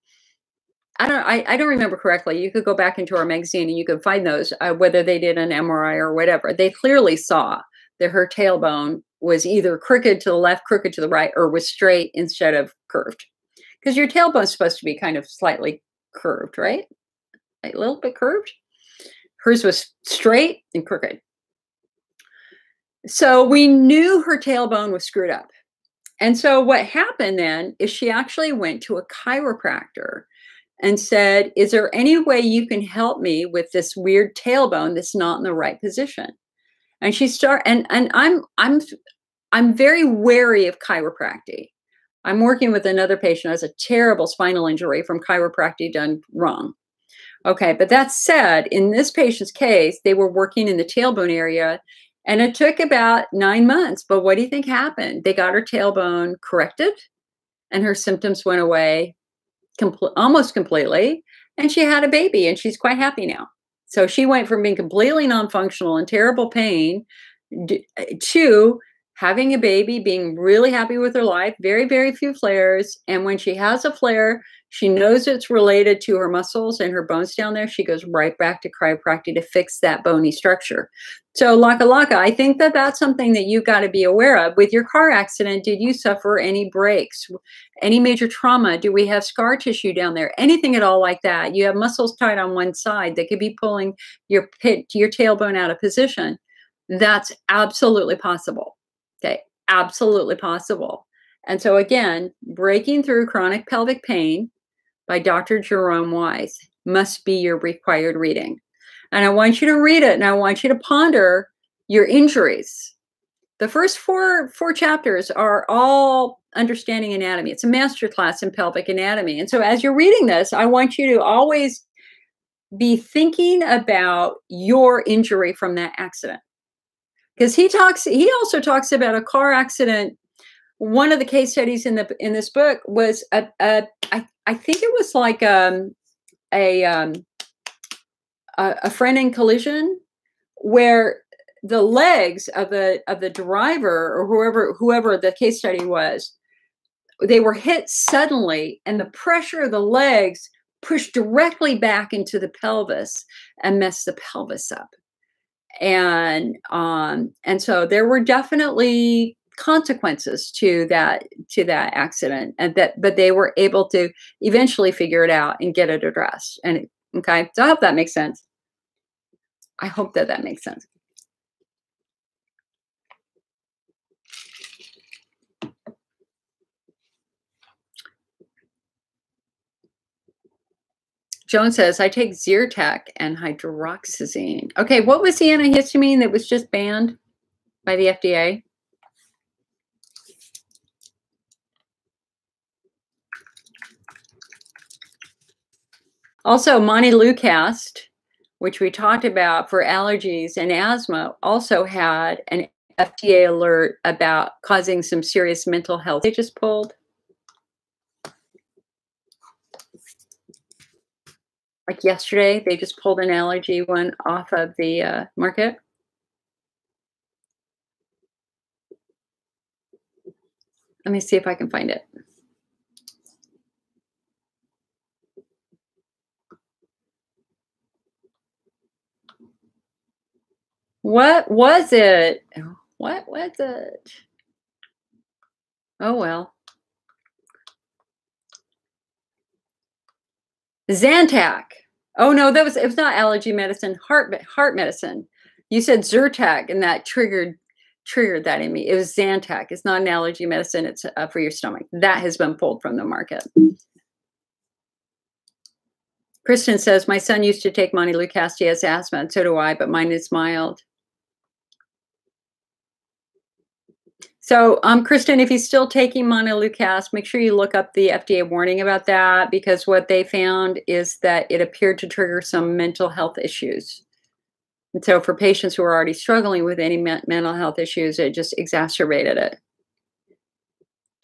A: I don't I, I don't remember correctly. You could go back into our magazine and you could find those, uh, whether they did an MRI or whatever. They clearly saw that her tailbone was either crooked to the left, crooked to the right, or was straight instead of curved. Because your tailbone is supposed to be kind of slightly curved, right? A little bit curved. Hers was straight and crooked. So we knew her tailbone was screwed up. And so what happened then is she actually went to a chiropractor and said, Is there any way you can help me with this weird tailbone that's not in the right position? and she start and and i'm i'm i'm very wary of chiropractic. I'm working with another patient who has a terrible spinal injury from chiropractic done wrong. Okay but that said in this patient's case they were working in the tailbone area and it took about nine months but what do you think happened? They got her tailbone corrected and her symptoms went away compl- almost completely and she had a baby and she's quite happy now. So she went from being completely non functional and terrible pain eh, to having a baby, being really happy with her life, very, very few flares. And when she has a flare, she knows it's related to her muscles and her bones down there. She goes right back to chiropractic to fix that bony structure. So, Laka Laka, I think that that's something that you've got to be aware of. With your car accident, did you suffer any breaks, any major trauma? Do we have scar tissue down there? Anything at all like that? You have muscles tied on one side that could be pulling your pit, your tailbone out of position. That's absolutely possible. Okay, absolutely possible. And so, again, breaking through chronic pelvic pain by Dr. Jerome Weiss must be your required reading. And I want you to read it and I want you to ponder your injuries. The first four four chapters are all understanding anatomy. It's a master class in pelvic anatomy. And so as you're reading this, I want you to always be thinking about your injury from that accident. Because he talks he also talks about a car accident. One of the case studies in the in this book was a, a I, I think it was like um, a um, a, a front end collision where the legs of the of the driver or whoever whoever the case study was they were hit suddenly and the pressure of the legs pushed directly back into the pelvis and messed the pelvis up and um and so there were definitely consequences to that to that accident and that but they were able to eventually figure it out and get it addressed and okay? So i hope that makes sense. I hope that that makes sense Joan says, I take Zyrtec and hydroxyzine. Okay, what was the antihistamine that was just banned by the FDA? Also, montelukast, which we talked about for allergies and asthma, also had an FDA alert about causing some serious mental health. They just pulled. Like yesterday, they just pulled an allergy one off of the uh, market. Let me see if I can find it. What was it? What was it? Oh well. Zantac. Oh no, that was it was not allergy medicine, heart heart medicine. You said Zyrtec, and that triggered triggered that in me. It was Zantac. It's not an allergy medicine. It's uh, for your stomach. That has been pulled from the market. Kristen says, my son used to take montelukast. He has asthma, and so do I, but mine is mild. So, um, Kristen, if you're still taking montelukast, make sure you look up the FDA warning about that because what they found is that it appeared to trigger some mental health issues. And so, for patients who are already struggling with any me mental health issues, it just exacerbated it.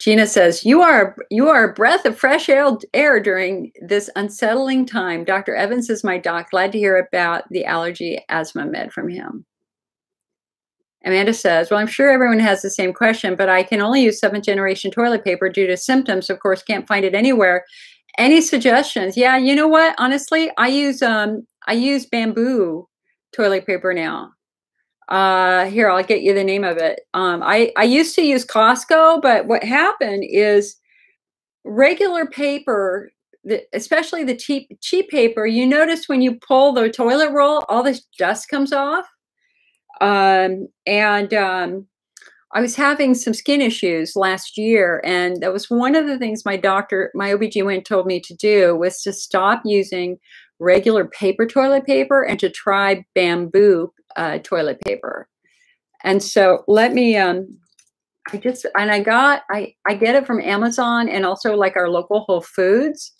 A: Gina says, "You are you are a breath of fresh air during this unsettling time. Dr. Evans is my doc. Glad to hear about the allergy asthma med from him." Amanda says, Well, I'm sure everyone has the same question, but I can only use seventh generation toilet paper due to symptoms. Of course, can't find it anywhere. Any suggestions? Yeah, you know what? Honestly, I use um I use bamboo toilet paper now. Uh here, I'll get you the name of it. Um I, I used to use Costco, but what happened is regular paper the, especially the cheap cheap paper, you notice when you pull the toilet roll, all this dust comes off. Um, and um, I was having some skin issues last year, and that was one of the things my doctor, my OBGYN told me to do was to stop using regular paper toilet paper and to try bamboo uh, toilet paper. And so let me, um, I just, and I got, I, I get it from Amazon and also like our local Whole Foods.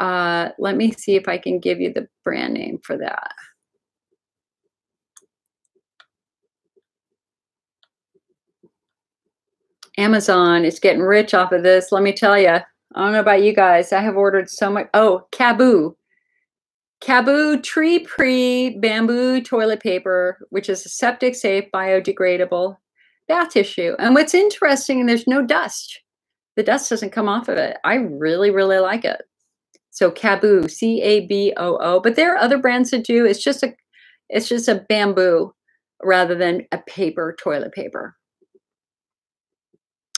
A: Uh, let me see if I can give you the brand name for that. Amazon is getting rich off of this. Let me tell you. I don't know about you guys. I have ordered so much. Oh, Caboo. Caboo Tree Free Bamboo Toilet Paper, which is a septic safe, biodegradable bath tissue. And what's interesting, there's no dust. The dust doesn't come off of it. I really, really like it. So Caboo, C A B O O. But there are other brands that do. It's just a, it's just a bamboo rather than a paper toilet paper.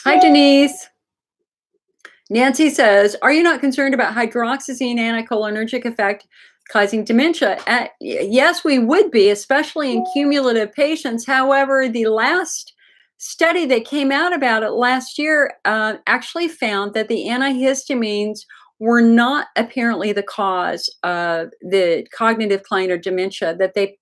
A: Hi, Denise. Nancy says, Are you not concerned about hydroxyzine anticholinergic effect causing dementia? Uh, yes, we would be, especially in cumulative patients. However, the last study that came out about it last year uh, actually found that the antihistamines were not apparently the cause of the cognitive decline or dementia, that they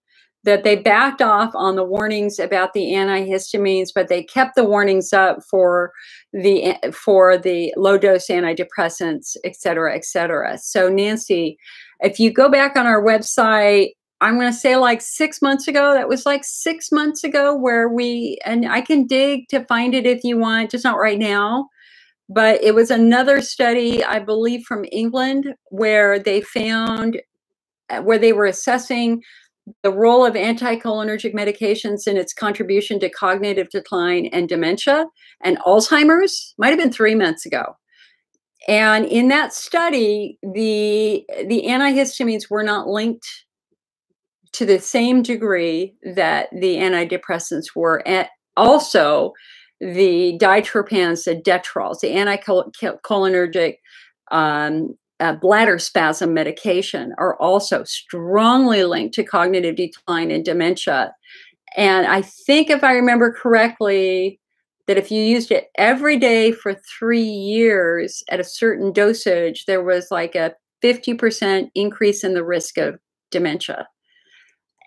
A: that they backed off on the warnings about the antihistamines, but they kept the warnings up for the for the low dose antidepressants, et cetera, et cetera. So Nancy, if you go back on our website, I'm going to say like six months ago. That was like six months ago where we and I can dig to find it if you want, just not right now. But it was another study, I believe, from England where they found where they were assessing the role of anticholinergic medications and its contribution to cognitive decline and dementia and Alzheimer's might have been three months ago. And in that study, the the antihistamines were not linked to the same degree that the antidepressants were. And also, the ditropans, the detrols, the anticholinergic um, uh, bladder spasm medication are also strongly linked to cognitive decline and dementia. And I think, if I remember correctly, that if you used it every day for three years at a certain dosage, there was like a 50% increase in the risk of dementia.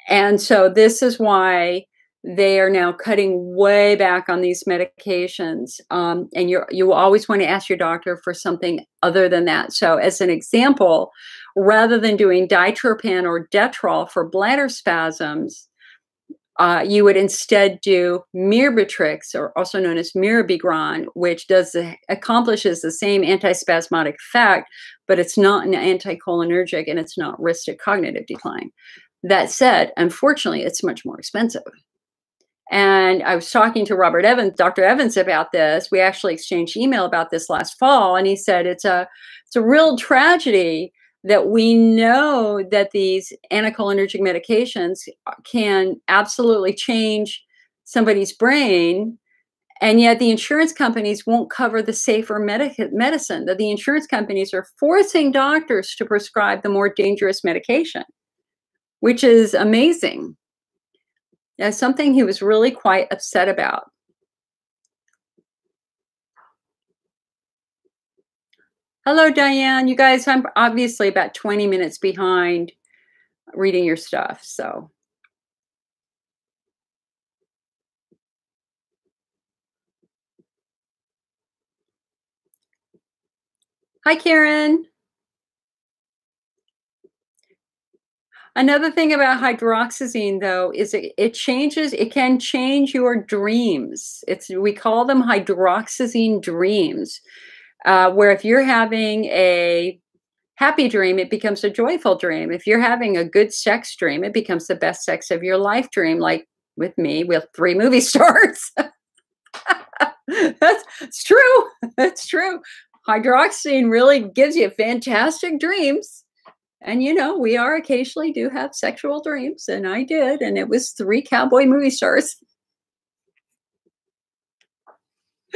A: And so, this is why they are now cutting way back on these medications um, and you you always want to ask your doctor for something other than that so as an example rather than doing ditropan or detrol for bladder spasms, uh, you would instead do Myrbetriq, or also known as mirabegron, which does the, accomplishes the same antispasmodic effect, but it's not an anticholinergic and it's not risk to cognitive decline. That said, unfortunately, it's much more expensive. And I was talking to Robert Evans, Dr. Evans, about this. We actually exchanged email about this last fall, and he said it's a it's a real tragedy that we know that these anticholinergic medications can absolutely change somebody's brain and yet the insurance companies won't cover the safer medic- medicine that the insurance companies are forcing doctors to prescribe the more dangerous medication which is amazing that's something he was really quite upset about Hello, Diane. You guys, I'm obviously about 20 minutes behind reading your stuff. So. Hi, Karen. Another thing about hydroxyzine, though, is it, it changes, it can change your dreams. It's we call them hydroxyzine dreams uh, where if you're having a happy dream, it becomes a joyful dream. If you're having a good sex dream, it becomes the best sex of your life dream, like with me with three movie stars. That's it's true. That's true. Hydroxyzine really gives you fantastic dreams. And you know, we are occasionally do have sexual dreams, and I did, and it was three cowboy movie stars.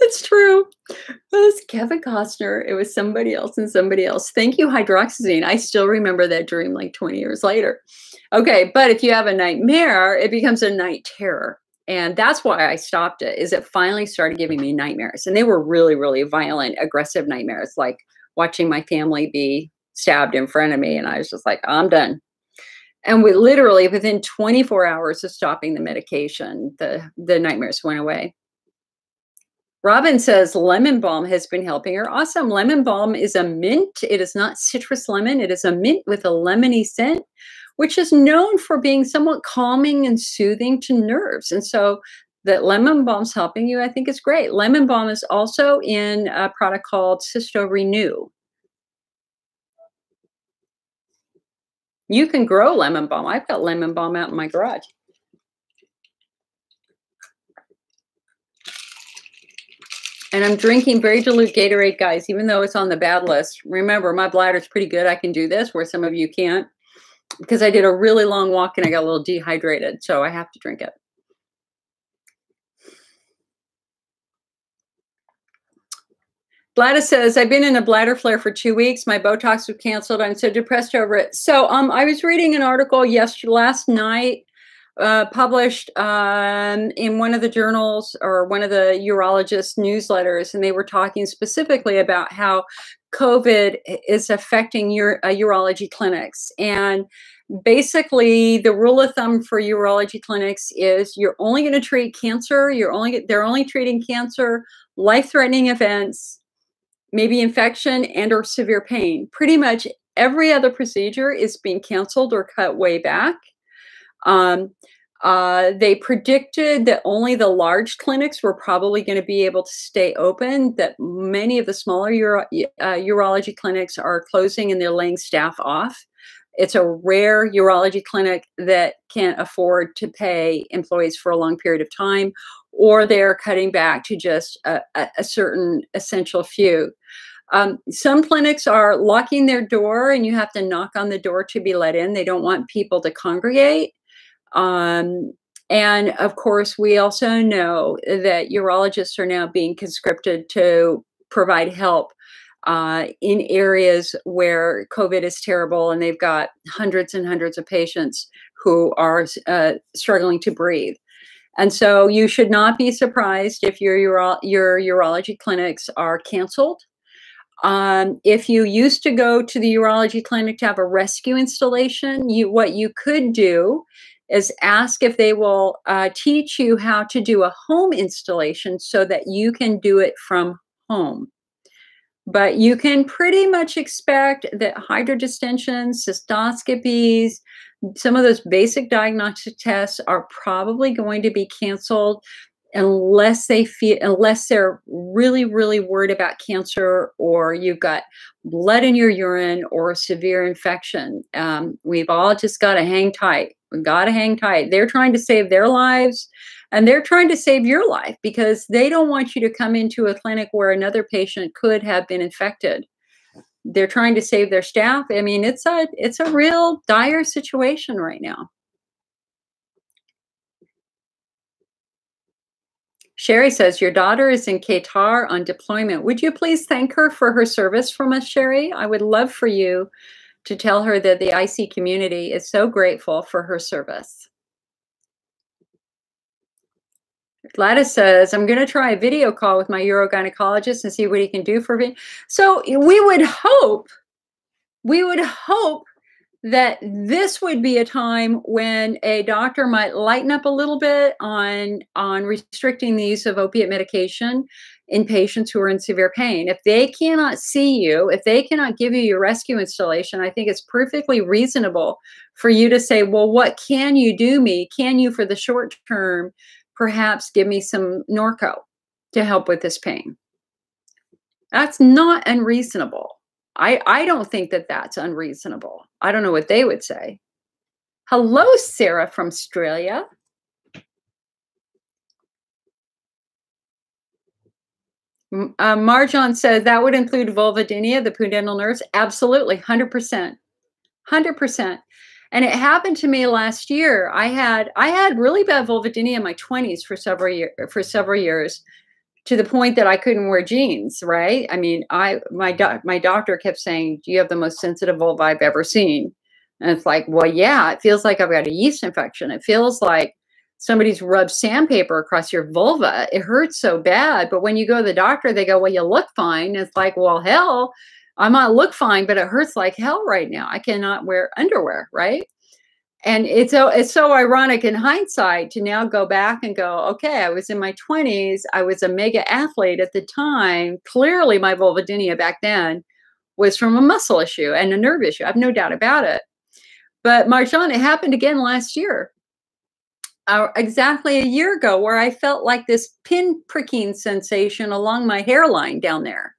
A: it's true. It was Kevin Costner. It was somebody else and somebody else. Thank you, hydroxyzine. I still remember that dream like 20 years later. Okay, but if you have a nightmare, it becomes a night terror. And that's why I stopped it, is it finally started giving me nightmares. And they were really, really violent, aggressive nightmares, like watching my family be stabbed in front of me. And I was just like, I'm done. And we literally within 24 hours of stopping the medication, the, the nightmares went away. Robin says lemon balm has been helping her. Awesome. Lemon balm is a mint. It is not citrus lemon. It is a mint with a lemony scent, which is known for being somewhat calming and soothing to nerves. And so that lemon balm's helping you, I think is great. Lemon balm is also in a product called Cysto Renew. You can grow lemon balm. I've got lemon balm out in my garage. And I'm drinking very dilute Gatorade, guys, even though it's on the bad list. Remember, my bladder's pretty good. I can do this where some of you can't because I did a really long walk and I got a little dehydrated. So I have to drink it. Gladys says, I've been in a bladder flare for two weeks. My Botox was canceled. I'm so depressed over it. So um, I was reading an article yesterday, last night uh, published um, in one of the journals or one of the urologist newsletters, and they were talking specifically about how COVID is affecting your uh, urology clinics. And basically, the rule of thumb for urology clinics is you're only going to treat cancer. You're only they're only treating cancer, life-threatening events, maybe infection and or severe pain. Pretty much every other procedure is being canceled or cut way back. Um, uh, they predicted that only the large clinics were probably going to be able to stay open, that many of the smaller uro- uh, urology clinics are closing and they're laying staff off. It's a rare urology clinic that can't afford to pay employees for a long period of time, or they're cutting back to just a, a certain essential few. Um, some clinics are locking their door and you have to knock on the door to be let in. They don't want people to congregate. Um, and of course, we also know that urologists are now being conscripted to provide help uh, in areas where COVID is terrible and they've got hundreds and hundreds of patients who are uh, struggling to breathe. And so you should not be surprised if your, uro- your urology clinics are canceled. Um, if you used to go to the urology clinic to have a rescue instillation, you what you could do is ask if they will uh, teach you how to do a home instillation so that you can do it from home. but you can pretty much expect that hydrodistensions, cystoscopies, some of those basic diagnostic tests are probably going to be canceled unless they feel unless they're really really worried about cancer or you've got blood in your urine or a severe infection. Um, we've all just got to hang tight. We've got to hang tight. They're trying to save their lives and they're trying to save your life because they don't want you to come into a clinic where another patient could have been infected they're trying to save their staff i mean it's a it's a real dire situation right now Sherry says, Your daughter is in Qatar on deployment. Would you please thank her for her service from us, Sherry? I would love for you to tell her that the IC community is so grateful for her service. Gladys says, I'm going to try a video call with my urogynecologist and see what he can do for me. So we would hope, we would hope that this would be a time when a doctor might lighten up a little bit on on restricting the use of opiate medication in patients who are in severe pain. If they cannot see you, if they cannot give you your rescue instillation, I think it's perfectly reasonable for you to say, well, what can you do me? Can you, for the short term, perhaps give me some Norco to help with this pain? That's not unreasonable. I, I don't think that that's unreasonable. I don't know what they would say. Hello, Sarah from Australia. Uh, Marjon says that would include vulvodynia, the pudendal nerves. Absolutely, 100%. 100%. And it happened to me last year. I had I had really bad vulvodynia in my 20s for several year, for several years to the point that I couldn't wear jeans, right? I mean, I my doc, my doctor kept saying, "Do you have the most sensitive vulva I've ever seen?" And it's like, well, yeah, it feels like I've got a yeast infection. It feels like somebody's rubbed sandpaper across your vulva. It hurts so bad. But when you go to the doctor, they go, well, you look fine. It's like, well, hell, I might look fine, but it hurts like hell right now. I cannot wear underwear, right? and it's so it's so ironic in hindsight to now go back and go okay i was in my 20s i was a mega athlete at the time. Clearly my vulvodynia back then was from a muscle issue and a nerve issue. I have no doubt about it. But marjan it happened again last year uh, exactly a year ago where i felt like this pin pricking sensation along my hairline down there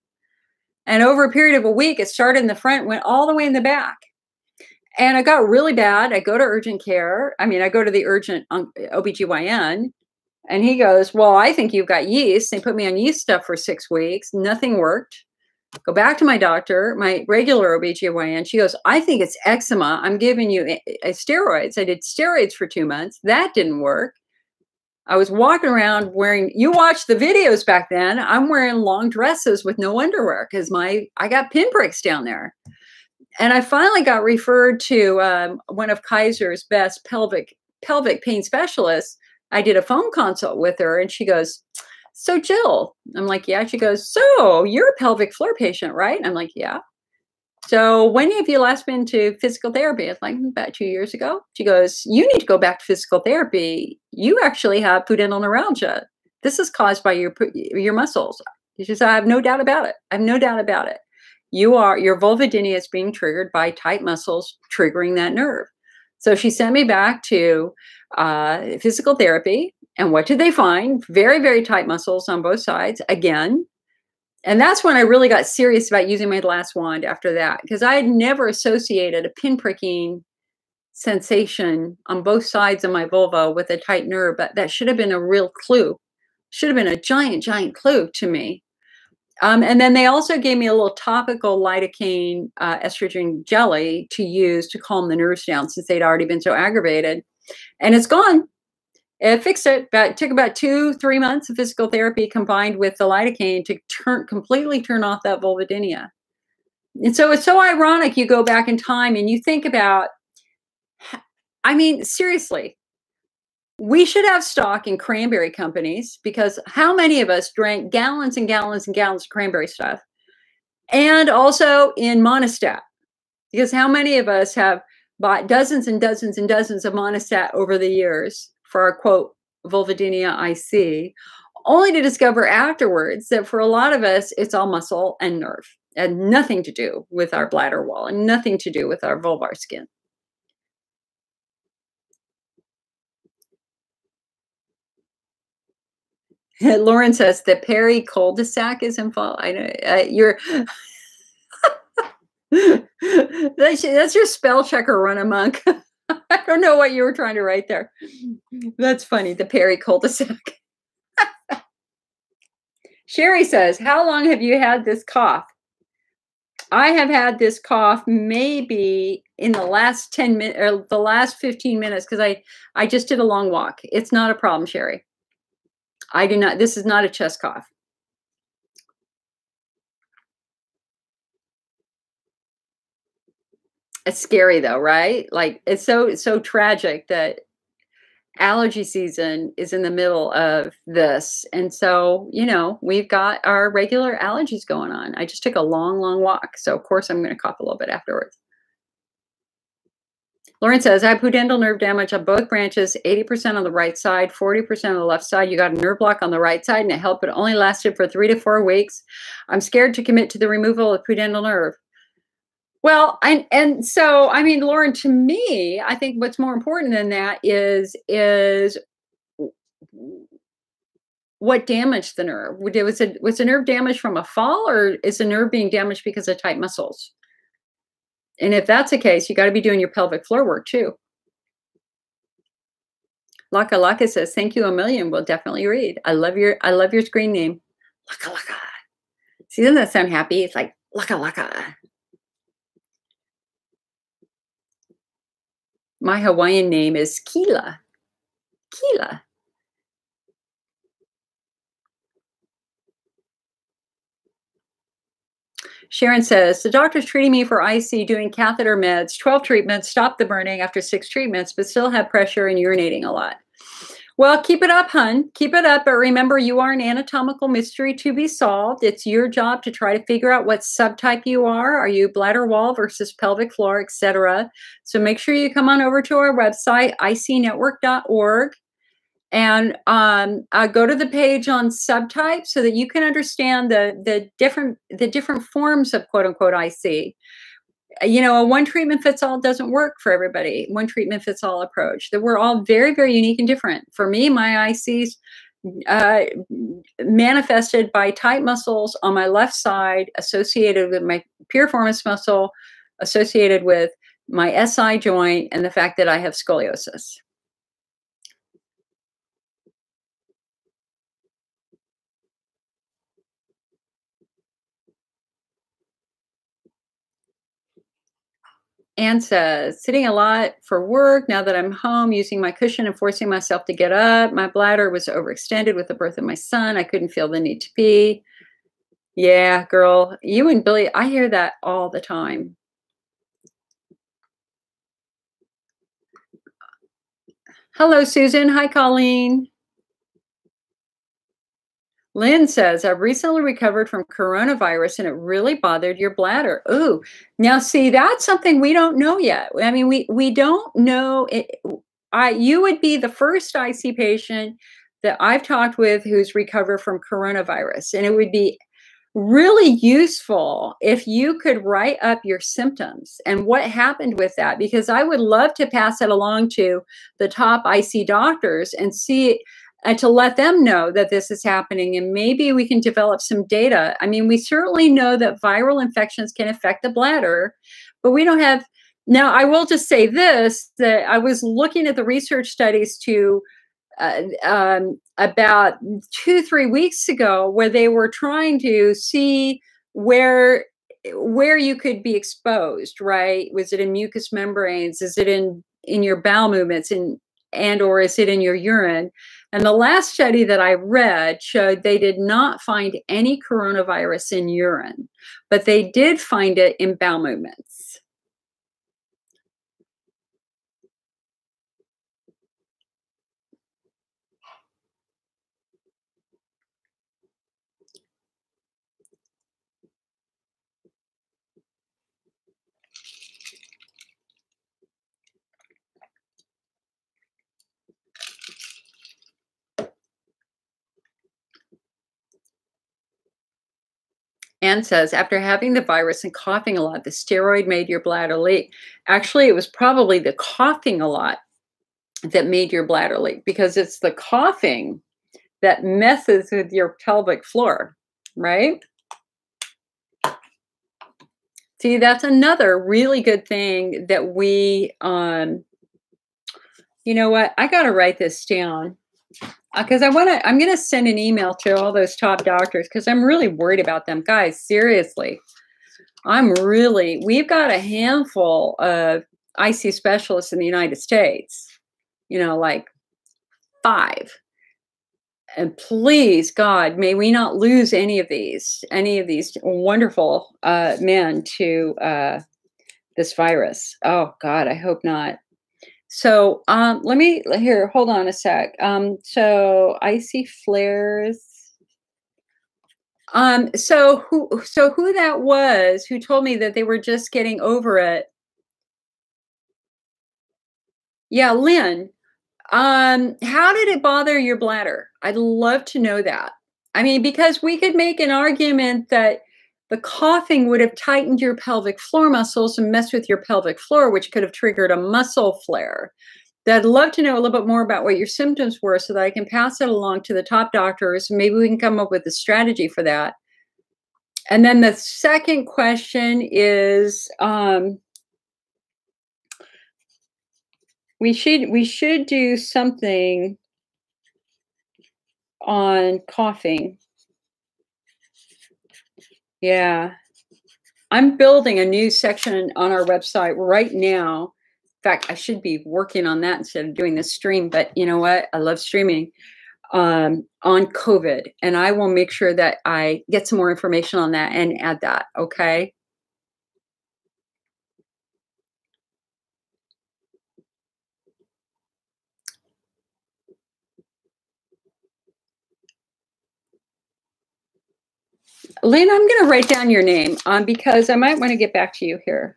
A: and over a period of a week it started in the front went all the way in the back and it got really bad. I go to urgent care. I mean, I go to the urgent OBGYN and he goes, Well, I think you've got yeast. They put me on yeast stuff for six weeks. Nothing worked. Go back to my doctor, my regular OBGYN. She goes, I think it's eczema. I'm giving you a, a steroids. I did steroids for two months. That didn't work. I was walking around wearing, you watched the videos back then. I'm wearing long dresses with no underwear because my, I got pinpricks down there and I finally got referred to um, one of Kaiser's best pelvic pelvic pain specialists. I did a phone consult with her, and she goes, "So Jill," I'm like, "Yeah." She goes, "So you're a pelvic floor patient, right?" I'm like, "Yeah." So when have you last been to physical therapy? It's like about two years ago. She goes, "You need to go back to physical therapy. You actually have pudendal neuralgia. This is caused by your your muscles." She says, "I have no doubt about it. I have no doubt about it." you are your vulvodynia is being triggered by tight muscles triggering that nerve. So she sent me back to uh, physical therapy. And what did they find? Very, very tight muscles on both sides again. And that's when I really got serious about using my glass wand after that, because I had never associated a pinpricking sensation on both sides of my vulva with a tight nerve, but that should have been a real clue. Should have been a giant, giant clue to me um, and then they also gave me a little topical lidocaine uh, estrogen jelly to use to calm the nerves down since they'd already been so aggravated. And it's gone. Uh, it fixed it. But it took about two, three months of physical therapy combined with the lidocaine to turn completely turn off that vulvodynia. And so it's so ironic you go back in time and you think about, I mean, seriously, we should have stock in cranberry companies because how many of us drank gallons and gallons and gallons of cranberry stuff? And also in Monistat, because how many of us have bought dozens and dozens and dozens of Monistat over the years for our quote vulvodynia IC, only to discover afterwards that for a lot of us, it's all muscle and nerve and nothing to do with our bladder wall and nothing to do with our vulvar skin. Lauren says the Perry cul-de-sac is involved. I know uh, you're. that's, your spell checker run amok. I don't know what you were trying to write there. That's funny. The Perry cul-de-sac. Sherry says, "How long have you had this cough?" I have had this cough maybe in the last 10 minutes or the last 15 minutes because I I just did a long walk. It's not a problem, Sherry. I do not, this is not a chest cough. It's scary though, right? Like it's so so tragic that allergy season is in the middle of this. And so, you know, we've got our regular allergies going on. I just took a long, long walk. So of course I'm going to cough a little bit afterwards. Lauren says, I have pudendal nerve damage on both branches, 80% on the right side, 40% on the left side. You got a nerve block on the right side and it helped, but only lasted for three to four weeks. I'm scared to commit to the removal of pudendal nerve. Well, and and so I mean, Lauren, to me, I think what's more important than that is is what damaged the nerve. Was it was the nerve damaged from a fall, or is the nerve being damaged because of tight muscles? And if that's the case, you got to be doing your pelvic floor work too. Laka Laka says, "Thank you a million. We'll definitely read. I love your I love your screen name, Laka Laka. See, doesn't that sound happy? It's like Laka Laka. My Hawaiian name is Kila. Kila. Sharon says, the doctor's treating me for IC, doing catheter meds, 12 treatments, stopped the burning after six treatments, but still have pressure and urinating a lot. Well, keep it up, hun. Keep it up. But remember, you are an anatomical mystery to be solved. It's your job to try to figure out what subtype you are. Are you bladder wall versus pelvic floor, etc. So make sure you come on over to our website, icnetwork.org and um, uh, go to the page on subtype so that you can understand the the different the different forms of quote unquote IC. You know, a one treatment fits all doesn't work for everybody. One treatment fits all approach. That we're all very very unique and different. For me, my ICs uh, manifested by tight muscles on my left side, associated with my piriformis muscle, associated with my SI joint, and the fact that I have scoliosis. Anne says, sitting a lot for work now that I'm home, using my cushion and forcing myself to get up. My bladder was overextended with the birth of my son. I couldn't feel the need to pee. Yeah, girl, you and Billy, I hear that all the time. Hello, Susan. Hi, Colleen. Lynn says, I've recently recovered from coronavirus and it really bothered your bladder. Ooh, now see, that's something we don't know yet. I mean, we we don't know. It, I you would be the first IC patient that I've talked with who's recovered from coronavirus, and it would be really useful if you could write up your symptoms and what happened with that because I would love to pass it along to the top IC doctors and see and to let them know that this is happening and maybe we can develop some data. I mean, we certainly know that viral infections can affect the bladder, but we don't have now I will just say this that I was looking at the research studies to uh, um, about two three weeks ago where they were trying to see where where you could be exposed right? Was it in mucous membranes? Is it in in your bowel movements and and or is it in your urine and the last study that I read showed they did not find any coronavirus in urine, but they did find it in bowel movements. Anne says, after having the virus and coughing a lot, the steroid made your bladder leak. Actually, it was probably the coughing a lot that made your bladder leak because it's the coughing that messes with your pelvic floor, right? See, that's another really good thing that we, um, you know what? I got to write this down because uh, I want to, I'm going to send an email to all those top doctors because I'm really worried about them. Guys, seriously, I'm really, we've got a handful of IC specialists in the United States, you know, like five. And please, God, may we not lose any of these, any of these wonderful uh, men to uh, this virus. Oh, God, I hope not. So um, let me here. Hold on a sec. Um, so IC flares. Um, so who so who that was who told me that they were just getting over it? Yeah, Lynn. Um, how did it bother your bladder? I'd love to know that. I mean, because we could make an argument that the coughing would have tightened your pelvic floor muscles and messed with your pelvic floor, which could have triggered a muscle flare. I'd love to know a little bit more about what your symptoms were so that I can pass it along to the top doctors. Maybe we can come up with a strategy for that. And then the second question is um, we should we should do something on coughing yeah. I'm building a new section on our website right now. In fact, I should be working on that instead of doing this stream, but you know what? I love streaming um, on COVID, and I will make sure that I get some more information on that and add that. Okay. Lynn, I'm going to write down your name um, because I might want to get back to you here.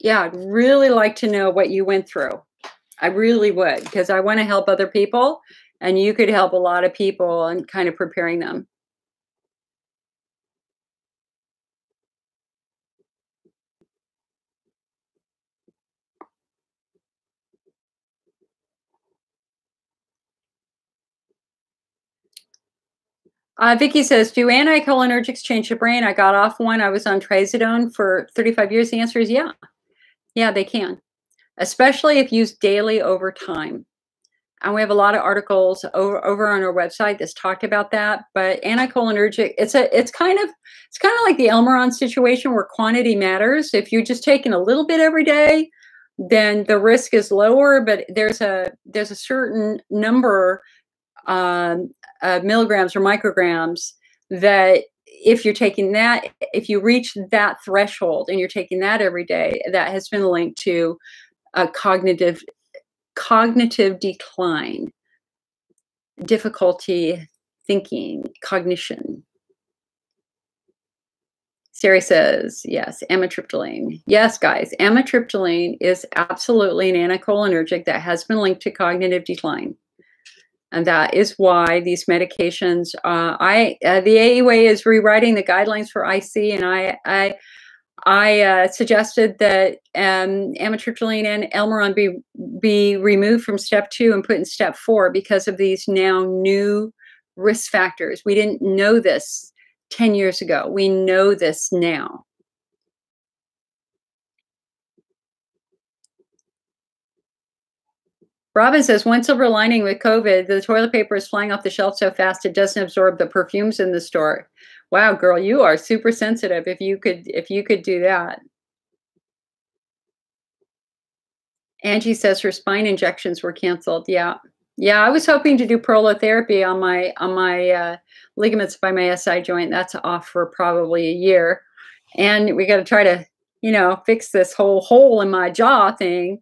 A: Yeah, I'd really like to know what you went through. I really would because I want to help other people and you could help a lot of people and kind of preparing them. Uh, Vicky says, do anticholinergics change the brain? I got off one. I was on trazodone for 35 years. The answer is yeah. Yeah, they can, especially if used daily over time. And we have a lot of articles over, over on our website that's talked about that. But anticholinergic, it's a it's kind of it's kind of like the Elmiron situation where quantity matters. If you're just taking a little bit every day, then the risk is lower. But there's a there's a certain number um, uh, milligrams or micrograms that if you're taking that if you reach that threshold and you're taking that every day that has been linked to a cognitive cognitive decline difficulty thinking cognition Sari says, yes, amitriptyline. Yes, guys, amitriptyline is absolutely an anticholinergic that has been linked to cognitive decline and that is why these medications. Uh, I uh, the AUA is rewriting the guidelines for IC, and I I I uh, suggested that um, amitriptyline and Elmiron be be removed from step two and put in step four because of these now new risk factors. We didn't know this ten years ago. We know this now. Robin says one silver lining with COVID, the toilet paper is flying off the shelf so fast it doesn't absorb the perfumes in the store. Wow, girl, you are super sensitive. If you could, if you could do that. Angie says her spine injections were canceled. Yeah, yeah. I was hoping to do prolotherapy on my on my uh, ligaments by my SI joint. That's off for probably a year, and we got to try to, you know, fix this whole hole in my jaw thing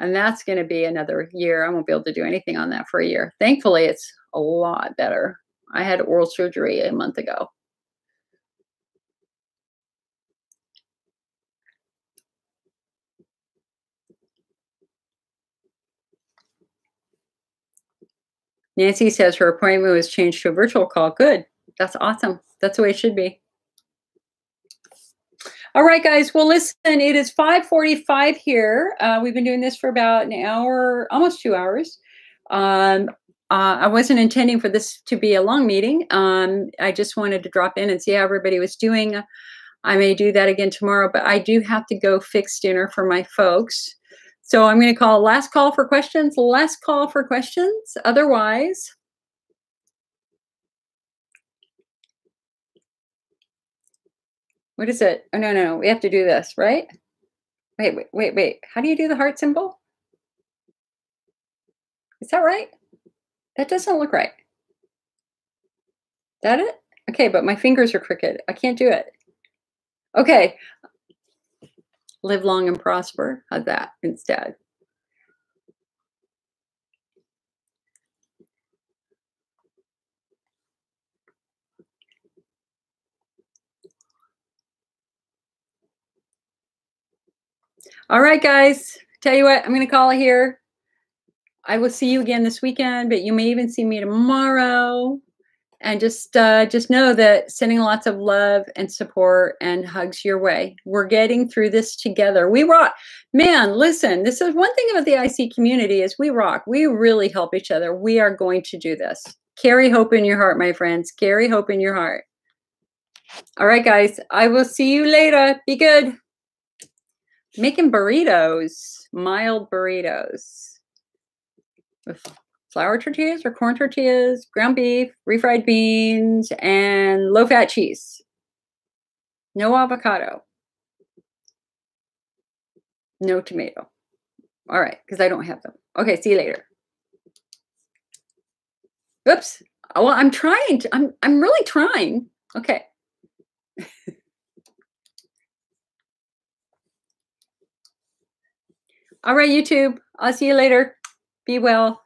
A: and that's going to be another year. I won't be able to do anything on that for a year. Thankfully, it's a lot better. I had oral surgery a month ago. Nancy says her appointment was changed to a virtual call. Good. That's awesome. That's the way it should be. All right, guys. Well, listen, it is 545 here. Uh, we've been doing this for about an hour, almost two hours. Um, uh, I wasn't intending for this to be a long meeting. Um, I just wanted to drop in and see how everybody was doing. I may do that again tomorrow, but I do have to go fix dinner for my folks. So I'm going to call last call for questions, last call for questions. Otherwise, what is it? Oh, no, no, no. we have to do this, right? Wait, wait, wait, wait. How do you do the heart symbol? Is that right? That doesn't look right. That it? Okay, but my fingers are crooked. I can't do it. Okay. Live long and prosper. How's that instead? All right, guys. Tell you what, I'm going to call it here. I will see you again this weekend, but you may even see me tomorrow. And just uh, just know that sending lots of love and support and hugs your way. We're getting through this together. We rock. Man, listen, this is one thing about the IC community is we rock. We really help each other. We are going to do this. Carry hope in your heart, my friends. Carry hope in your heart. All right, guys. I will see you later. Be good. Making burritos, mild burritos with flour tortillas or corn tortillas, ground beef, refried beans, and low fat cheese. No avocado. No tomato. All right, because I don't have them. Okay, see you later. Oops. Oh, well, I'm trying. To, I'm I'm really trying. Okay. All right, YouTube. I'll see you later. Be well.